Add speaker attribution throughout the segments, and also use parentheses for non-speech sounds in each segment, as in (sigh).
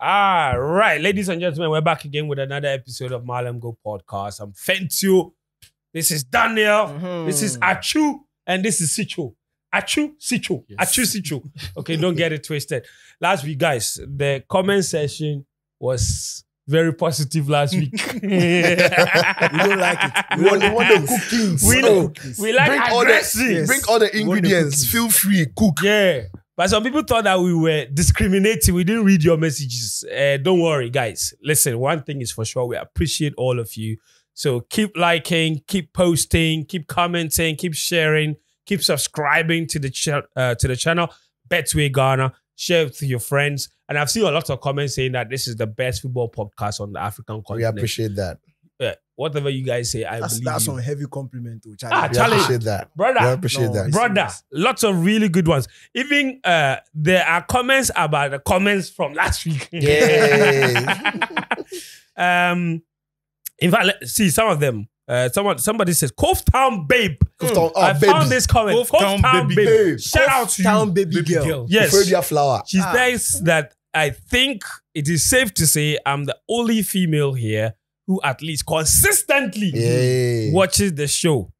Speaker 1: All right, ladies and gentlemen, we're back again with another episode of Mallam Goal Podcast. I'm Fentio. This is Daniel. Mm-hmm. This is Achu. And this is Sicho. Achu, Sicho.
Speaker 2: Yes.
Speaker 1: Achu, Sicho. Okay, don't get it twisted. Last week, guys, the comment section was very positive last week. we (laughs)
Speaker 3: We don't like it. We want, we want the cookings.
Speaker 1: We know. We like
Speaker 4: bring all the
Speaker 1: aggressive.
Speaker 3: Yes.
Speaker 4: bring all the
Speaker 3: We want the
Speaker 4: ingredients. Feel free, cook.
Speaker 1: Yeah. But some people thought that we were discriminating. We didn't read your messages. Uh, don't worry, guys. Listen, one thing is for sure. We appreciate all of you. So keep liking, keep posting, keep commenting, keep sharing, keep subscribing to the cha- uh, to the channel. Betway Ghana. Share it to your friends. And I've seen a lot of comments saying that this is the best football podcast on the African continent.
Speaker 4: We appreciate that.
Speaker 1: Yeah, whatever you guys say, I
Speaker 3: That's,
Speaker 1: believe
Speaker 3: that's
Speaker 1: you.
Speaker 3: some heavy compliment to
Speaker 1: Ah,
Speaker 3: Charlie.
Speaker 4: We appreciate that.
Speaker 1: brother.
Speaker 4: We appreciate
Speaker 3: No,
Speaker 4: that.
Speaker 1: brother
Speaker 3: serious.
Speaker 1: lots of really good ones even uh there are comments about the comments from last week (laughs)
Speaker 4: Yay. (laughs)
Speaker 1: um in fact let, see some of them uh someone somebody says cove town babe
Speaker 4: Cove Town- oh,
Speaker 1: i
Speaker 4: baby.
Speaker 1: found this comment
Speaker 2: Cove
Speaker 1: cove,
Speaker 2: Town
Speaker 1: town,
Speaker 2: baby
Speaker 1: babe,
Speaker 4: babe.
Speaker 1: shout
Speaker 4: Cove
Speaker 1: out to
Speaker 3: Town
Speaker 1: you
Speaker 3: baby, girl.
Speaker 1: yes
Speaker 4: Ophelia Flower.
Speaker 1: she
Speaker 3: Ah.
Speaker 1: says that i think it is safe to say i'm the only female here who at least consistently
Speaker 4: Yay.
Speaker 1: watches the show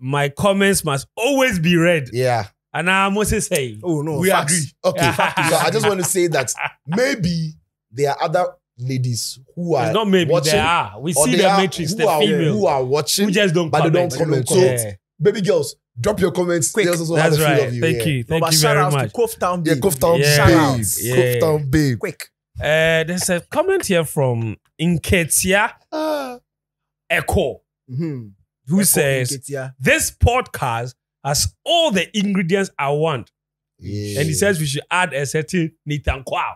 Speaker 1: my comments must always be read
Speaker 4: Yeah.
Speaker 1: and i must say
Speaker 3: Oh no,
Speaker 4: we
Speaker 3: facts.
Speaker 4: agree. Okay. so I just want to say that (laughs) maybe there are other ladies who are
Speaker 1: It's not maybe
Speaker 4: watching,
Speaker 1: there are. We see
Speaker 4: they
Speaker 1: the matrix,
Speaker 4: who
Speaker 1: the
Speaker 4: are,
Speaker 1: female.
Speaker 4: who are watching.
Speaker 1: who just don't
Speaker 4: but they
Speaker 1: comment.
Speaker 4: don't comment. So,
Speaker 1: Yeah,
Speaker 4: baby girls, drop your comments.
Speaker 3: Quick.
Speaker 4: Tell also
Speaker 1: that's
Speaker 4: they feel
Speaker 1: right.
Speaker 4: of you.
Speaker 1: Thank
Speaker 4: yeah.
Speaker 1: you.
Speaker 3: No,
Speaker 1: Thank
Speaker 3: but
Speaker 1: you
Speaker 3: shout
Speaker 1: very
Speaker 3: out
Speaker 1: much.
Speaker 3: to Cove Town
Speaker 4: Yeah,
Speaker 3: babe.
Speaker 4: Cove Town
Speaker 1: Yeah.
Speaker 4: babe.
Speaker 1: outs. Yeah.
Speaker 4: Cove Town babe.
Speaker 3: Quick.
Speaker 1: Uh, there's a comment here from Inketia
Speaker 4: Ah.
Speaker 1: Echo
Speaker 3: Mhm.
Speaker 1: who
Speaker 3: Echo
Speaker 1: says,
Speaker 3: Nketia.
Speaker 1: This podcast has all the ingredients I want.
Speaker 4: Yeah.
Speaker 1: And he says we should add a certain Nathan Kwao.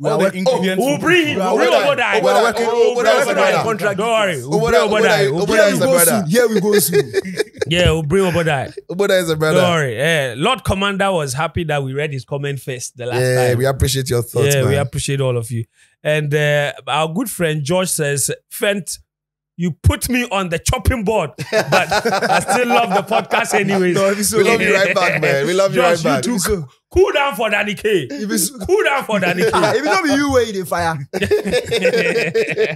Speaker 3: We
Speaker 2: All
Speaker 3: are
Speaker 2: the
Speaker 3: work-
Speaker 2: ingredients.
Speaker 1: We'll bring
Speaker 3: We are
Speaker 1: We'll bring
Speaker 3: working-
Speaker 1: Obodai.
Speaker 4: we are
Speaker 1: We'll
Speaker 4: working-
Speaker 1: bring
Speaker 4: Obodai is a
Speaker 1: Obodai.
Speaker 4: brother.
Speaker 3: Contract
Speaker 1: Don't worry. We'll bring
Speaker 4: Obodai-
Speaker 1: Obodai.
Speaker 4: Obodai-
Speaker 1: We'll bring-
Speaker 4: is
Speaker 3: Here we go
Speaker 4: brother.
Speaker 3: soon. Here we go soon. (laughs)
Speaker 1: Yeah, we'll bring Obodai.
Speaker 4: Oboda is a brother.
Speaker 1: Don't worry. Yeah, Lord Commander was happy that we read his comment first the last
Speaker 4: Yeah,
Speaker 1: time.
Speaker 4: we appreciate your thoughts,
Speaker 1: yeah,
Speaker 4: man.
Speaker 1: we appreciate all of you. And uh, our good friend George says, Fent, you put me on the chopping board, but I still love the podcast anyways.
Speaker 3: No, if it's
Speaker 4: we love you right back, man. We love you
Speaker 1: Josh,
Speaker 4: right back.
Speaker 1: you too. Cool down for Danny K.
Speaker 3: If it's
Speaker 1: Cool down for Danny
Speaker 3: Ah,
Speaker 1: K.
Speaker 3: if it not be you where the fire. (laughs)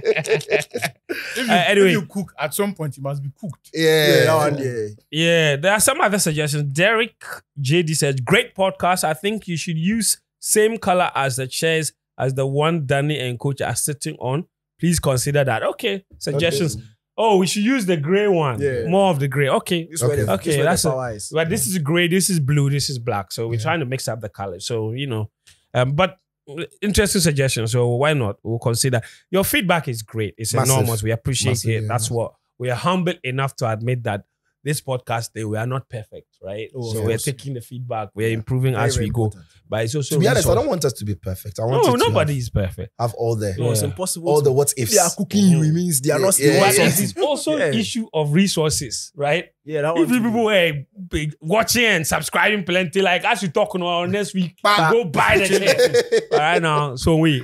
Speaker 2: If you,
Speaker 1: Uh, anyway.
Speaker 2: if you cook, at some point you must be cooked.
Speaker 3: Yeah,
Speaker 4: Yeah.
Speaker 3: that one there.
Speaker 1: yeah, there are some other suggestions. Derek JD says, great podcast. I think you should use same color as the chairs as the one Danny and Coach are sitting on. Please consider that. Okay, suggestions. Oh, we should use the gray one.
Speaker 3: Yeah.
Speaker 1: More of the gray. Okay.
Speaker 3: This where the,
Speaker 1: Okay, that's
Speaker 3: the
Speaker 1: a-
Speaker 3: power is.
Speaker 1: But this is gray, this is blue, this is black. So we're
Speaker 4: Yeah.
Speaker 1: trying to mix up the colors. So, you know, um, but interesting suggestion. So why not? We'll consider. Your feedback is great. It's
Speaker 4: Massive.
Speaker 1: enormous. We appreciate
Speaker 4: Massive,
Speaker 1: it.
Speaker 4: yeah.
Speaker 1: That's what we are humble enough to admit that this podcast, they we are not perfect, right?
Speaker 3: Oh,
Speaker 1: so
Speaker 3: of
Speaker 1: we're taking the feedback, we're
Speaker 4: Yeah.
Speaker 1: improving
Speaker 3: Very,
Speaker 1: as we
Speaker 3: very
Speaker 1: go.
Speaker 3: important.
Speaker 1: But it's also
Speaker 4: To be honest, I don't want us to be perfect. I want
Speaker 1: No,
Speaker 4: to
Speaker 1: nobody
Speaker 4: have,
Speaker 1: is perfect.
Speaker 4: have all the
Speaker 3: No, it's impossible.
Speaker 4: all
Speaker 3: to-
Speaker 4: the what
Speaker 3: if
Speaker 4: ifs.
Speaker 3: they are cooking you, it mm-hmm. means they are not
Speaker 4: Yeah,
Speaker 3: still
Speaker 1: But
Speaker 4: yeah,
Speaker 1: it is also
Speaker 3: Yeah.
Speaker 1: issue of resources, right?
Speaker 3: Yeah, that
Speaker 1: If
Speaker 3: one.
Speaker 1: you people were big, watching and subscribing plenty, like as we talk now next week,
Speaker 4: Bah.
Speaker 1: go buy the (laughs) chair. All right now, so we,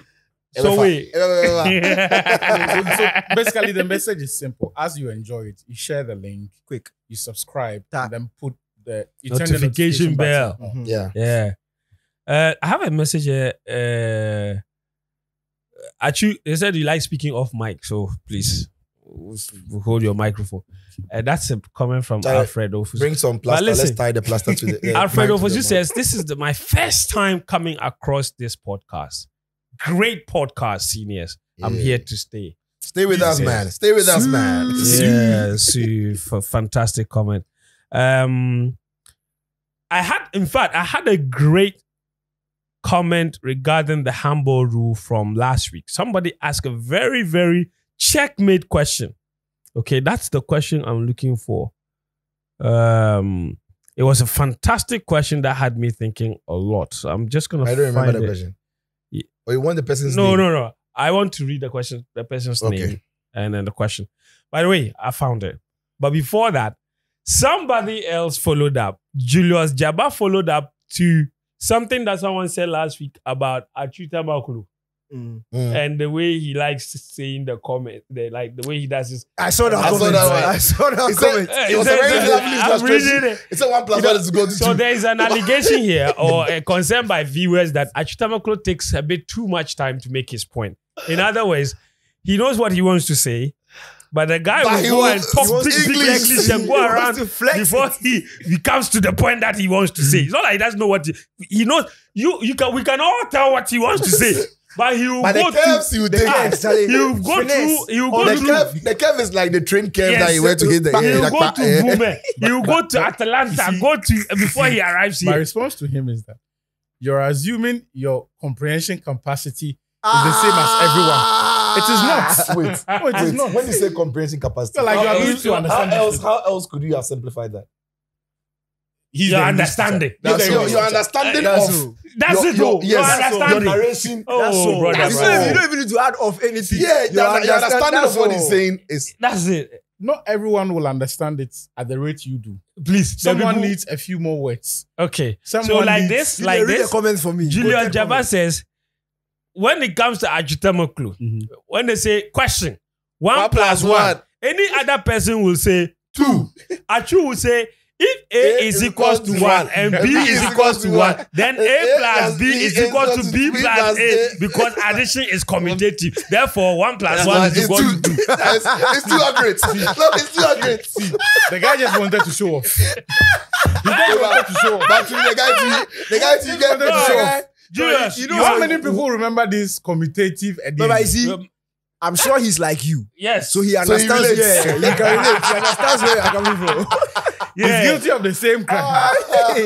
Speaker 1: so we. (laughs)
Speaker 2: so, so (laughs) basically, the message is simple. As you enjoy it, you share the link,
Speaker 3: Quick.
Speaker 2: you subscribe,
Speaker 3: Ta-
Speaker 2: and then put the you turn the
Speaker 1: Notification bell.
Speaker 2: button on.
Speaker 3: Mhm.
Speaker 4: yeah.
Speaker 1: Yeah. Uh, I have a message here. Uh, Achu, they said you like speaking off mic, so please hold your microphone. Uh, that's a comment from
Speaker 4: Tell-
Speaker 1: Alfred Ofus.
Speaker 4: Bring some plaster.
Speaker 1: listen.
Speaker 4: Let's tie the plaster to the. (laughs) uh,
Speaker 1: Alfred
Speaker 4: mic to
Speaker 1: Ofus says, This is the, my first time coming across this podcast. Great podcast, seniors. I'm here to stay.
Speaker 4: Stay with us, man. Stay with us, man. (laughs)
Speaker 1: Yeah, Sue, for fantastic comment. Um, I had, in fact, I had a great comment regarding the handball rule from last week. Somebody asked a very, very checkmate question. Okay, that's the question I'm looking for. Um, it was a fantastic question that had me thinking a lot. So I'm just gonna.
Speaker 4: I don't remember the question. Or you want the person's
Speaker 1: No,
Speaker 4: name?
Speaker 1: No, no, no. I want to read the question, the person's
Speaker 4: Okay.
Speaker 1: name, and then the question. By the way, I found it. But before that, somebody else followed up. Julius Jabba followed up to something that someone said last week about Achuta Makulu.
Speaker 3: Mm.
Speaker 4: Mm.
Speaker 1: and the way he likes saying the comment, the like the way he does his.
Speaker 3: I saw that
Speaker 4: I saw
Speaker 3: comment.
Speaker 4: that one.
Speaker 3: I saw that
Speaker 4: He
Speaker 3: comment.
Speaker 4: It was a
Speaker 1: said-
Speaker 4: very lovely
Speaker 1: I'm
Speaker 4: illustration.
Speaker 1: reading it.
Speaker 4: It's a one plus
Speaker 1: You know,
Speaker 4: one is equal to
Speaker 1: So
Speaker 4: two.
Speaker 1: there is an allegation here or a concern by viewers that Achutamaklo takes a bit too much time to make his point. In other words, he knows what he wants to say, but the guy
Speaker 4: But
Speaker 1: will go
Speaker 4: wants-
Speaker 1: and talk
Speaker 4: he wants
Speaker 1: big, big
Speaker 4: English.
Speaker 1: English and go around before
Speaker 3: it.
Speaker 1: he, he comes to the point that he wants to say. It's not like he doesn't know what he, he knows. You you can we can all tell what he wants to say, but he will
Speaker 4: But
Speaker 1: go
Speaker 4: the curves
Speaker 1: to
Speaker 4: you
Speaker 3: The
Speaker 4: take.
Speaker 3: curves, Charlie.
Speaker 1: he will go
Speaker 3: Finesse.
Speaker 1: through he will go
Speaker 4: the
Speaker 1: through
Speaker 4: curve, the curve is like the train curve
Speaker 1: Yes.
Speaker 4: that he went to hit the
Speaker 1: But
Speaker 4: eh,
Speaker 1: he'll (laughs) go to
Speaker 4: eh.
Speaker 1: Vume. He'll go to Atalanta. Go to before he arrives here.
Speaker 2: My response to him is that you're assuming your comprehension capacity is the same as everyone. It is not. (laughs)
Speaker 4: Wait,
Speaker 2: No, it is
Speaker 4: wait.
Speaker 2: not.
Speaker 4: When you say comprehension capacity,
Speaker 2: So, like,
Speaker 4: how,
Speaker 2: you are
Speaker 4: else,
Speaker 2: to understand
Speaker 4: how else? How else could you have simplified that?
Speaker 2: He's
Speaker 1: Your
Speaker 2: the
Speaker 1: understanding.
Speaker 2: English
Speaker 4: Your,
Speaker 2: teacher.
Speaker 4: your,
Speaker 2: He's the
Speaker 4: your understanding
Speaker 3: That's
Speaker 4: of
Speaker 3: all.
Speaker 1: That's
Speaker 4: your,
Speaker 1: it,
Speaker 4: your,
Speaker 1: though.
Speaker 4: yes,
Speaker 1: Your
Speaker 4: your
Speaker 1: understanding.
Speaker 4: narration.
Speaker 1: Oh,
Speaker 3: That's all.
Speaker 1: brother,
Speaker 3: That's
Speaker 1: brother.
Speaker 3: all. You don't even need to add off anything.
Speaker 4: Yeah,
Speaker 3: You
Speaker 4: your, your
Speaker 3: understand-
Speaker 4: understanding
Speaker 3: that's
Speaker 4: of what he's saying is
Speaker 1: That's it.
Speaker 2: Not everyone will understand it at the rate you do.
Speaker 1: Please.
Speaker 2: Someone
Speaker 1: people-
Speaker 2: needs a few more words.
Speaker 1: Okay. so like
Speaker 2: needs-
Speaker 1: this,
Speaker 3: You
Speaker 1: like
Speaker 3: read the
Speaker 1: this,
Speaker 3: comments for me.
Speaker 1: Julian
Speaker 3: Go
Speaker 1: Jabba says, when it comes to Ajutamoklu,
Speaker 2: Mhm.
Speaker 1: when they say question, one,
Speaker 4: One
Speaker 1: plus
Speaker 4: plus
Speaker 1: one,
Speaker 4: one.
Speaker 1: any other person will say two. (laughs) Achu will say, if A,
Speaker 4: A
Speaker 1: is equals
Speaker 4: equals
Speaker 1: to
Speaker 4: to
Speaker 1: one
Speaker 4: one,
Speaker 1: and B is equals to one, then A plus B is equal to B plus A because addition is commutative. (laughs) Therefore, one plus one is equal to two. (laughs)
Speaker 4: it's, it's too accurate. (laughs) No, it's too accurate.
Speaker 2: The guy just wanted to show off. He just wanted to show off.
Speaker 4: But the guy the guy to get
Speaker 2: wanted to show off.
Speaker 1: Julius,
Speaker 2: You know how many people remember this commutative
Speaker 3: No,
Speaker 2: addition?
Speaker 3: but you see,
Speaker 1: Um,
Speaker 3: I'm sure he's like you.
Speaker 1: Yes.
Speaker 3: So he
Speaker 4: he
Speaker 3: understands.
Speaker 4: relates.
Speaker 3: yeah, he can relate. He understands where I'm coming from.
Speaker 2: He's guilty of the same crime.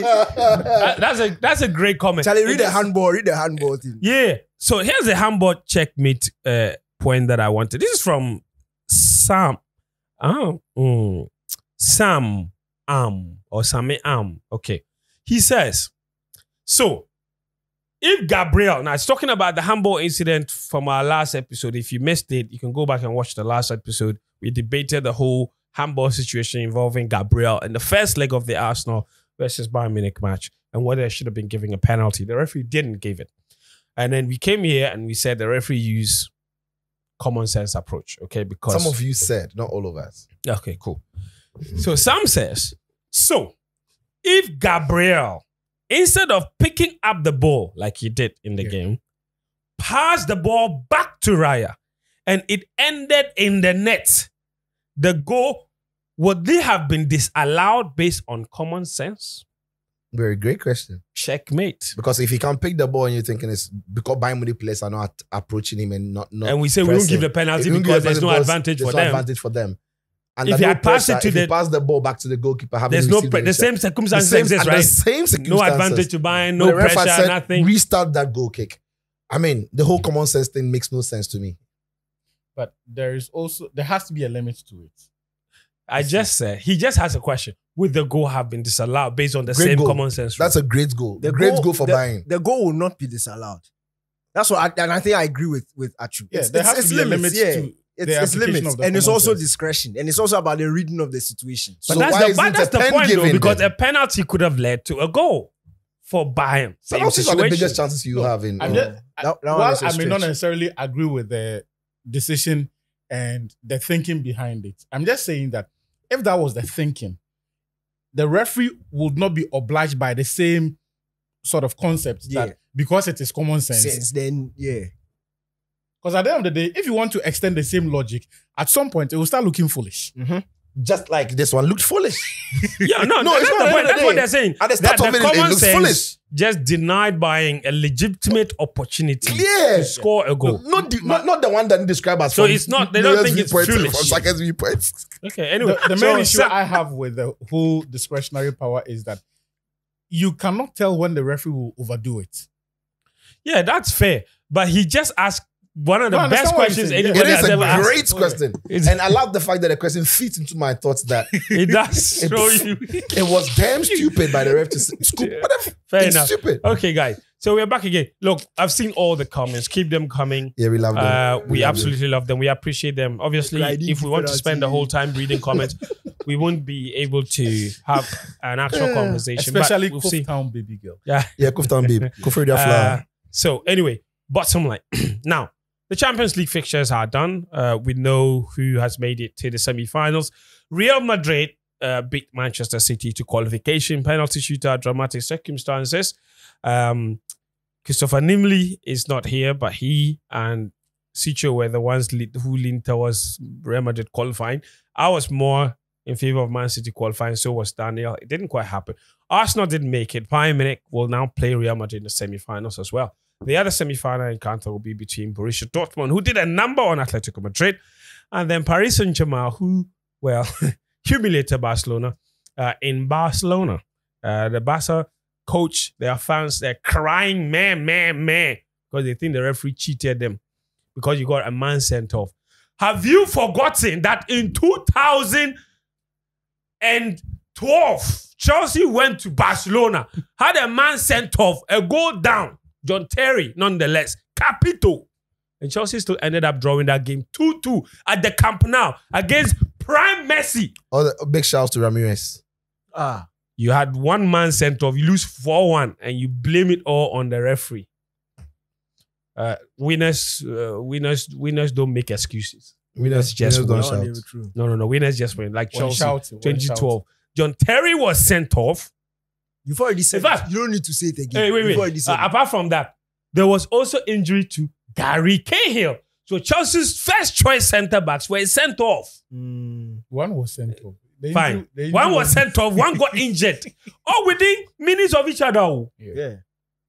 Speaker 1: Uh, that's a that's a great comment.
Speaker 3: Charlie, read
Speaker 1: It
Speaker 3: the
Speaker 1: is-
Speaker 3: handball. Read the handball thing.
Speaker 1: Yeah. So here's a handball checkmate uh, point that I wanted. This is from Sam. Oh, mm, Sam Am or Sami Am. Okay. He says, so if Gabriel, now it's talking about the handball incident from our last episode. If you missed it, you can go back and watch the last episode. We debated the whole handball situation involving Gabriel in the first leg of the Arsenal versus Bayern Munich match and whether it should have been giving a penalty. The referee didn't give it. And then we came here and we said the referee used common sense approach, okay? Because
Speaker 4: Some of you said, not all of us.
Speaker 1: Okay, cool. So Sam says, so if Gabriel, instead of picking up the ball like he did in the
Speaker 2: Yeah.
Speaker 1: game, passed the ball back to Raya and it ended in the net, the goal would they have been disallowed based on common sense?
Speaker 4: Very great question.
Speaker 1: Checkmate.
Speaker 4: Because if he can pick the ball and you're thinking it's because Bayern players are not approaching him and not, not
Speaker 1: and we say we don't give the penalty because
Speaker 4: the
Speaker 1: there's no advantage
Speaker 4: there's
Speaker 1: for
Speaker 4: no
Speaker 1: them.
Speaker 4: advantage for them. And
Speaker 1: If
Speaker 4: the
Speaker 1: he
Speaker 4: no
Speaker 1: had passed it to
Speaker 4: if
Speaker 1: the-
Speaker 4: passed the ball back to the goalkeeper, having
Speaker 1: There's no pre- the same
Speaker 4: the
Speaker 1: circumstances
Speaker 4: same,
Speaker 1: exist, right?
Speaker 4: The same
Speaker 1: No advantage to Bayern,
Speaker 4: But
Speaker 1: no
Speaker 4: the
Speaker 1: pressure,
Speaker 4: said,
Speaker 1: nothing.
Speaker 4: Restart that goal kick. I mean, the whole common sense thing makes no sense to me.
Speaker 2: But there is also there has to be a limit to it.
Speaker 1: I just said he just has a question. Would the goal have been disallowed based on the
Speaker 4: Great
Speaker 1: same
Speaker 4: goal.
Speaker 1: common sense?
Speaker 4: That's a great goal. The great goal, for
Speaker 3: the,
Speaker 4: Bayern.
Speaker 3: The goal will not be disallowed. That's what, I, and I think I agree with with Achu.
Speaker 2: Yeah,
Speaker 3: It's-
Speaker 2: there
Speaker 3: it's-
Speaker 2: has
Speaker 3: it's
Speaker 2: to be a
Speaker 3: limits,
Speaker 2: limit
Speaker 3: yeah.
Speaker 2: to
Speaker 3: It's,
Speaker 2: the
Speaker 3: it's limits, and it's also
Speaker 2: sense.
Speaker 3: discretion, and it's also about the reading of the situation.
Speaker 1: but
Speaker 4: So
Speaker 1: that's
Speaker 4: why
Speaker 1: the, but that's the point though, because
Speaker 4: then?
Speaker 1: a penalty could have led to a goal for Bayern.
Speaker 4: So
Speaker 1: Same
Speaker 4: those are the biggest chances you
Speaker 2: No,
Speaker 4: have in.
Speaker 2: I'm
Speaker 4: uh,
Speaker 2: just,
Speaker 3: That- that one
Speaker 2: while
Speaker 3: is a
Speaker 2: I may not necessarily agree with the decision and the thinking behind it, I'm just saying that if that was the thinking, the referee would not be obliged by the same sort of concept
Speaker 3: Yeah.
Speaker 2: that because it is common sense.
Speaker 3: Since then, yeah.
Speaker 2: Because at the end of the day, if you want to extend the same logic, at some point it will start looking foolish. Mm-hmm.
Speaker 4: just like this one looked foolish. (laughs)
Speaker 1: Yeah, no,
Speaker 4: No,
Speaker 1: no,
Speaker 4: it's
Speaker 1: that's
Speaker 4: not
Speaker 1: the
Speaker 4: the
Speaker 1: point.
Speaker 4: end
Speaker 1: That's
Speaker 4: the
Speaker 1: what they're saying.
Speaker 4: At the
Speaker 1: That
Speaker 4: of
Speaker 1: the
Speaker 4: it, it
Speaker 1: common
Speaker 4: looks
Speaker 1: sense
Speaker 4: foolish.
Speaker 1: just denied Bayern a legitimate opportunity
Speaker 4: Clear.
Speaker 1: to score a goal.
Speaker 4: Not, the, not, not the one that they describe as
Speaker 1: So it's not- they don't think it's
Speaker 4: viewpoint,
Speaker 1: foolish.
Speaker 4: From Saka's viewpoint. (laughs)
Speaker 1: Okay, anyway.
Speaker 2: The, the
Speaker 1: so
Speaker 2: main issue
Speaker 1: Sa-
Speaker 2: I have with the whole discretionary power is that you cannot tell when the referee will overdo it.
Speaker 1: yeah, that's fair. But he just asked one of the
Speaker 2: No,
Speaker 1: best questions
Speaker 2: you're saying.
Speaker 1: anybody
Speaker 4: It is
Speaker 1: has
Speaker 4: a
Speaker 1: ever asked.
Speaker 4: great question.
Speaker 1: It's-
Speaker 4: And I love the fact that the question fits into my thoughts that (laughs)
Speaker 1: It does
Speaker 4: It-
Speaker 1: show you. (laughs)
Speaker 4: it was damn stupid by the ref to say, scoop. Whatever.
Speaker 1: Fair enough.
Speaker 4: stupid.
Speaker 1: Okay, guys. So we're back again. Look, I've seen all the comments. Keep them coming.
Speaker 4: Yeah, we love them.
Speaker 1: Uh, we
Speaker 4: love
Speaker 1: absolutely love them. We appreciate them. Obviously,
Speaker 3: Gliding
Speaker 1: if we want to spend the whole time reading comments, (laughs) we won't be able to have an actual
Speaker 4: Yeah.
Speaker 1: conversation.
Speaker 2: Especially
Speaker 1: but we'll see.
Speaker 2: Town baby girl.
Speaker 1: Yeah.
Speaker 4: Yeah, Kuftan babe. Kufri their
Speaker 1: Uh,
Speaker 4: flower.
Speaker 1: so anyway, bottom line. (clears throat) now, the Champions League fixtures are done. Uh, we know who has made it to the semi-finals. Real Madrid uh, beat Manchester City to qualification, penalty shootout, dramatic circumstances. Um, Christopher Nimley is not here, but he and Sicho were the ones who leaned towards Real Madrid qualifying. I was more in favor of Man City qualifying, so was Daniel. It didn't quite happen. Arsenal didn't make it. Bayern Munich will now play Real Madrid in the semi-finals as well. The other semi-final encounter will be between Borussia Dortmund, who did a number on Atletico Madrid, and then Paris Saint-Germain, who, well, (laughs) humiliated Barcelona uh, in Barcelona. Uh, the Barca coach, their fans, they're crying, man, man, man, because they think the referee cheated them because you got a man sent off. Have you forgotten that in 2012, Chelsea went to Barcelona, had a man sent off, a goal down, John Terry, nonetheless, capital. And Chelsea still ended up drawing that game 2 2 at the Camp Nou against Prime Messi.
Speaker 4: Oh, the big shouts to Ramires.
Speaker 3: Ah,
Speaker 1: You had one man sent off, you lose 4 1, and you blame it all on the referee. Uh, winners, uh, winners, winners don't make excuses. Winners just
Speaker 4: winners
Speaker 1: win.
Speaker 4: don't
Speaker 3: that one
Speaker 4: shout.
Speaker 3: true.
Speaker 1: No, no, no. Winners just win. Like
Speaker 2: One
Speaker 1: Chelsea,
Speaker 2: shout, one
Speaker 1: 2012. John Terry was sent off.
Speaker 3: You've already said
Speaker 1: fact-
Speaker 3: it. You don't need to say it again.
Speaker 1: Hey, wait,
Speaker 3: You've
Speaker 1: wait.
Speaker 3: already said
Speaker 1: Uh, apart from that, there was also injury to Gary Cahill. So Chelsea's first choice centre backs were sent off.
Speaker 3: Mm,
Speaker 2: One was sent off. The
Speaker 1: Fine.
Speaker 2: injury- the injury
Speaker 1: One was sent off, one got injured. (laughs) All within minutes of each other. oh.
Speaker 3: yeah.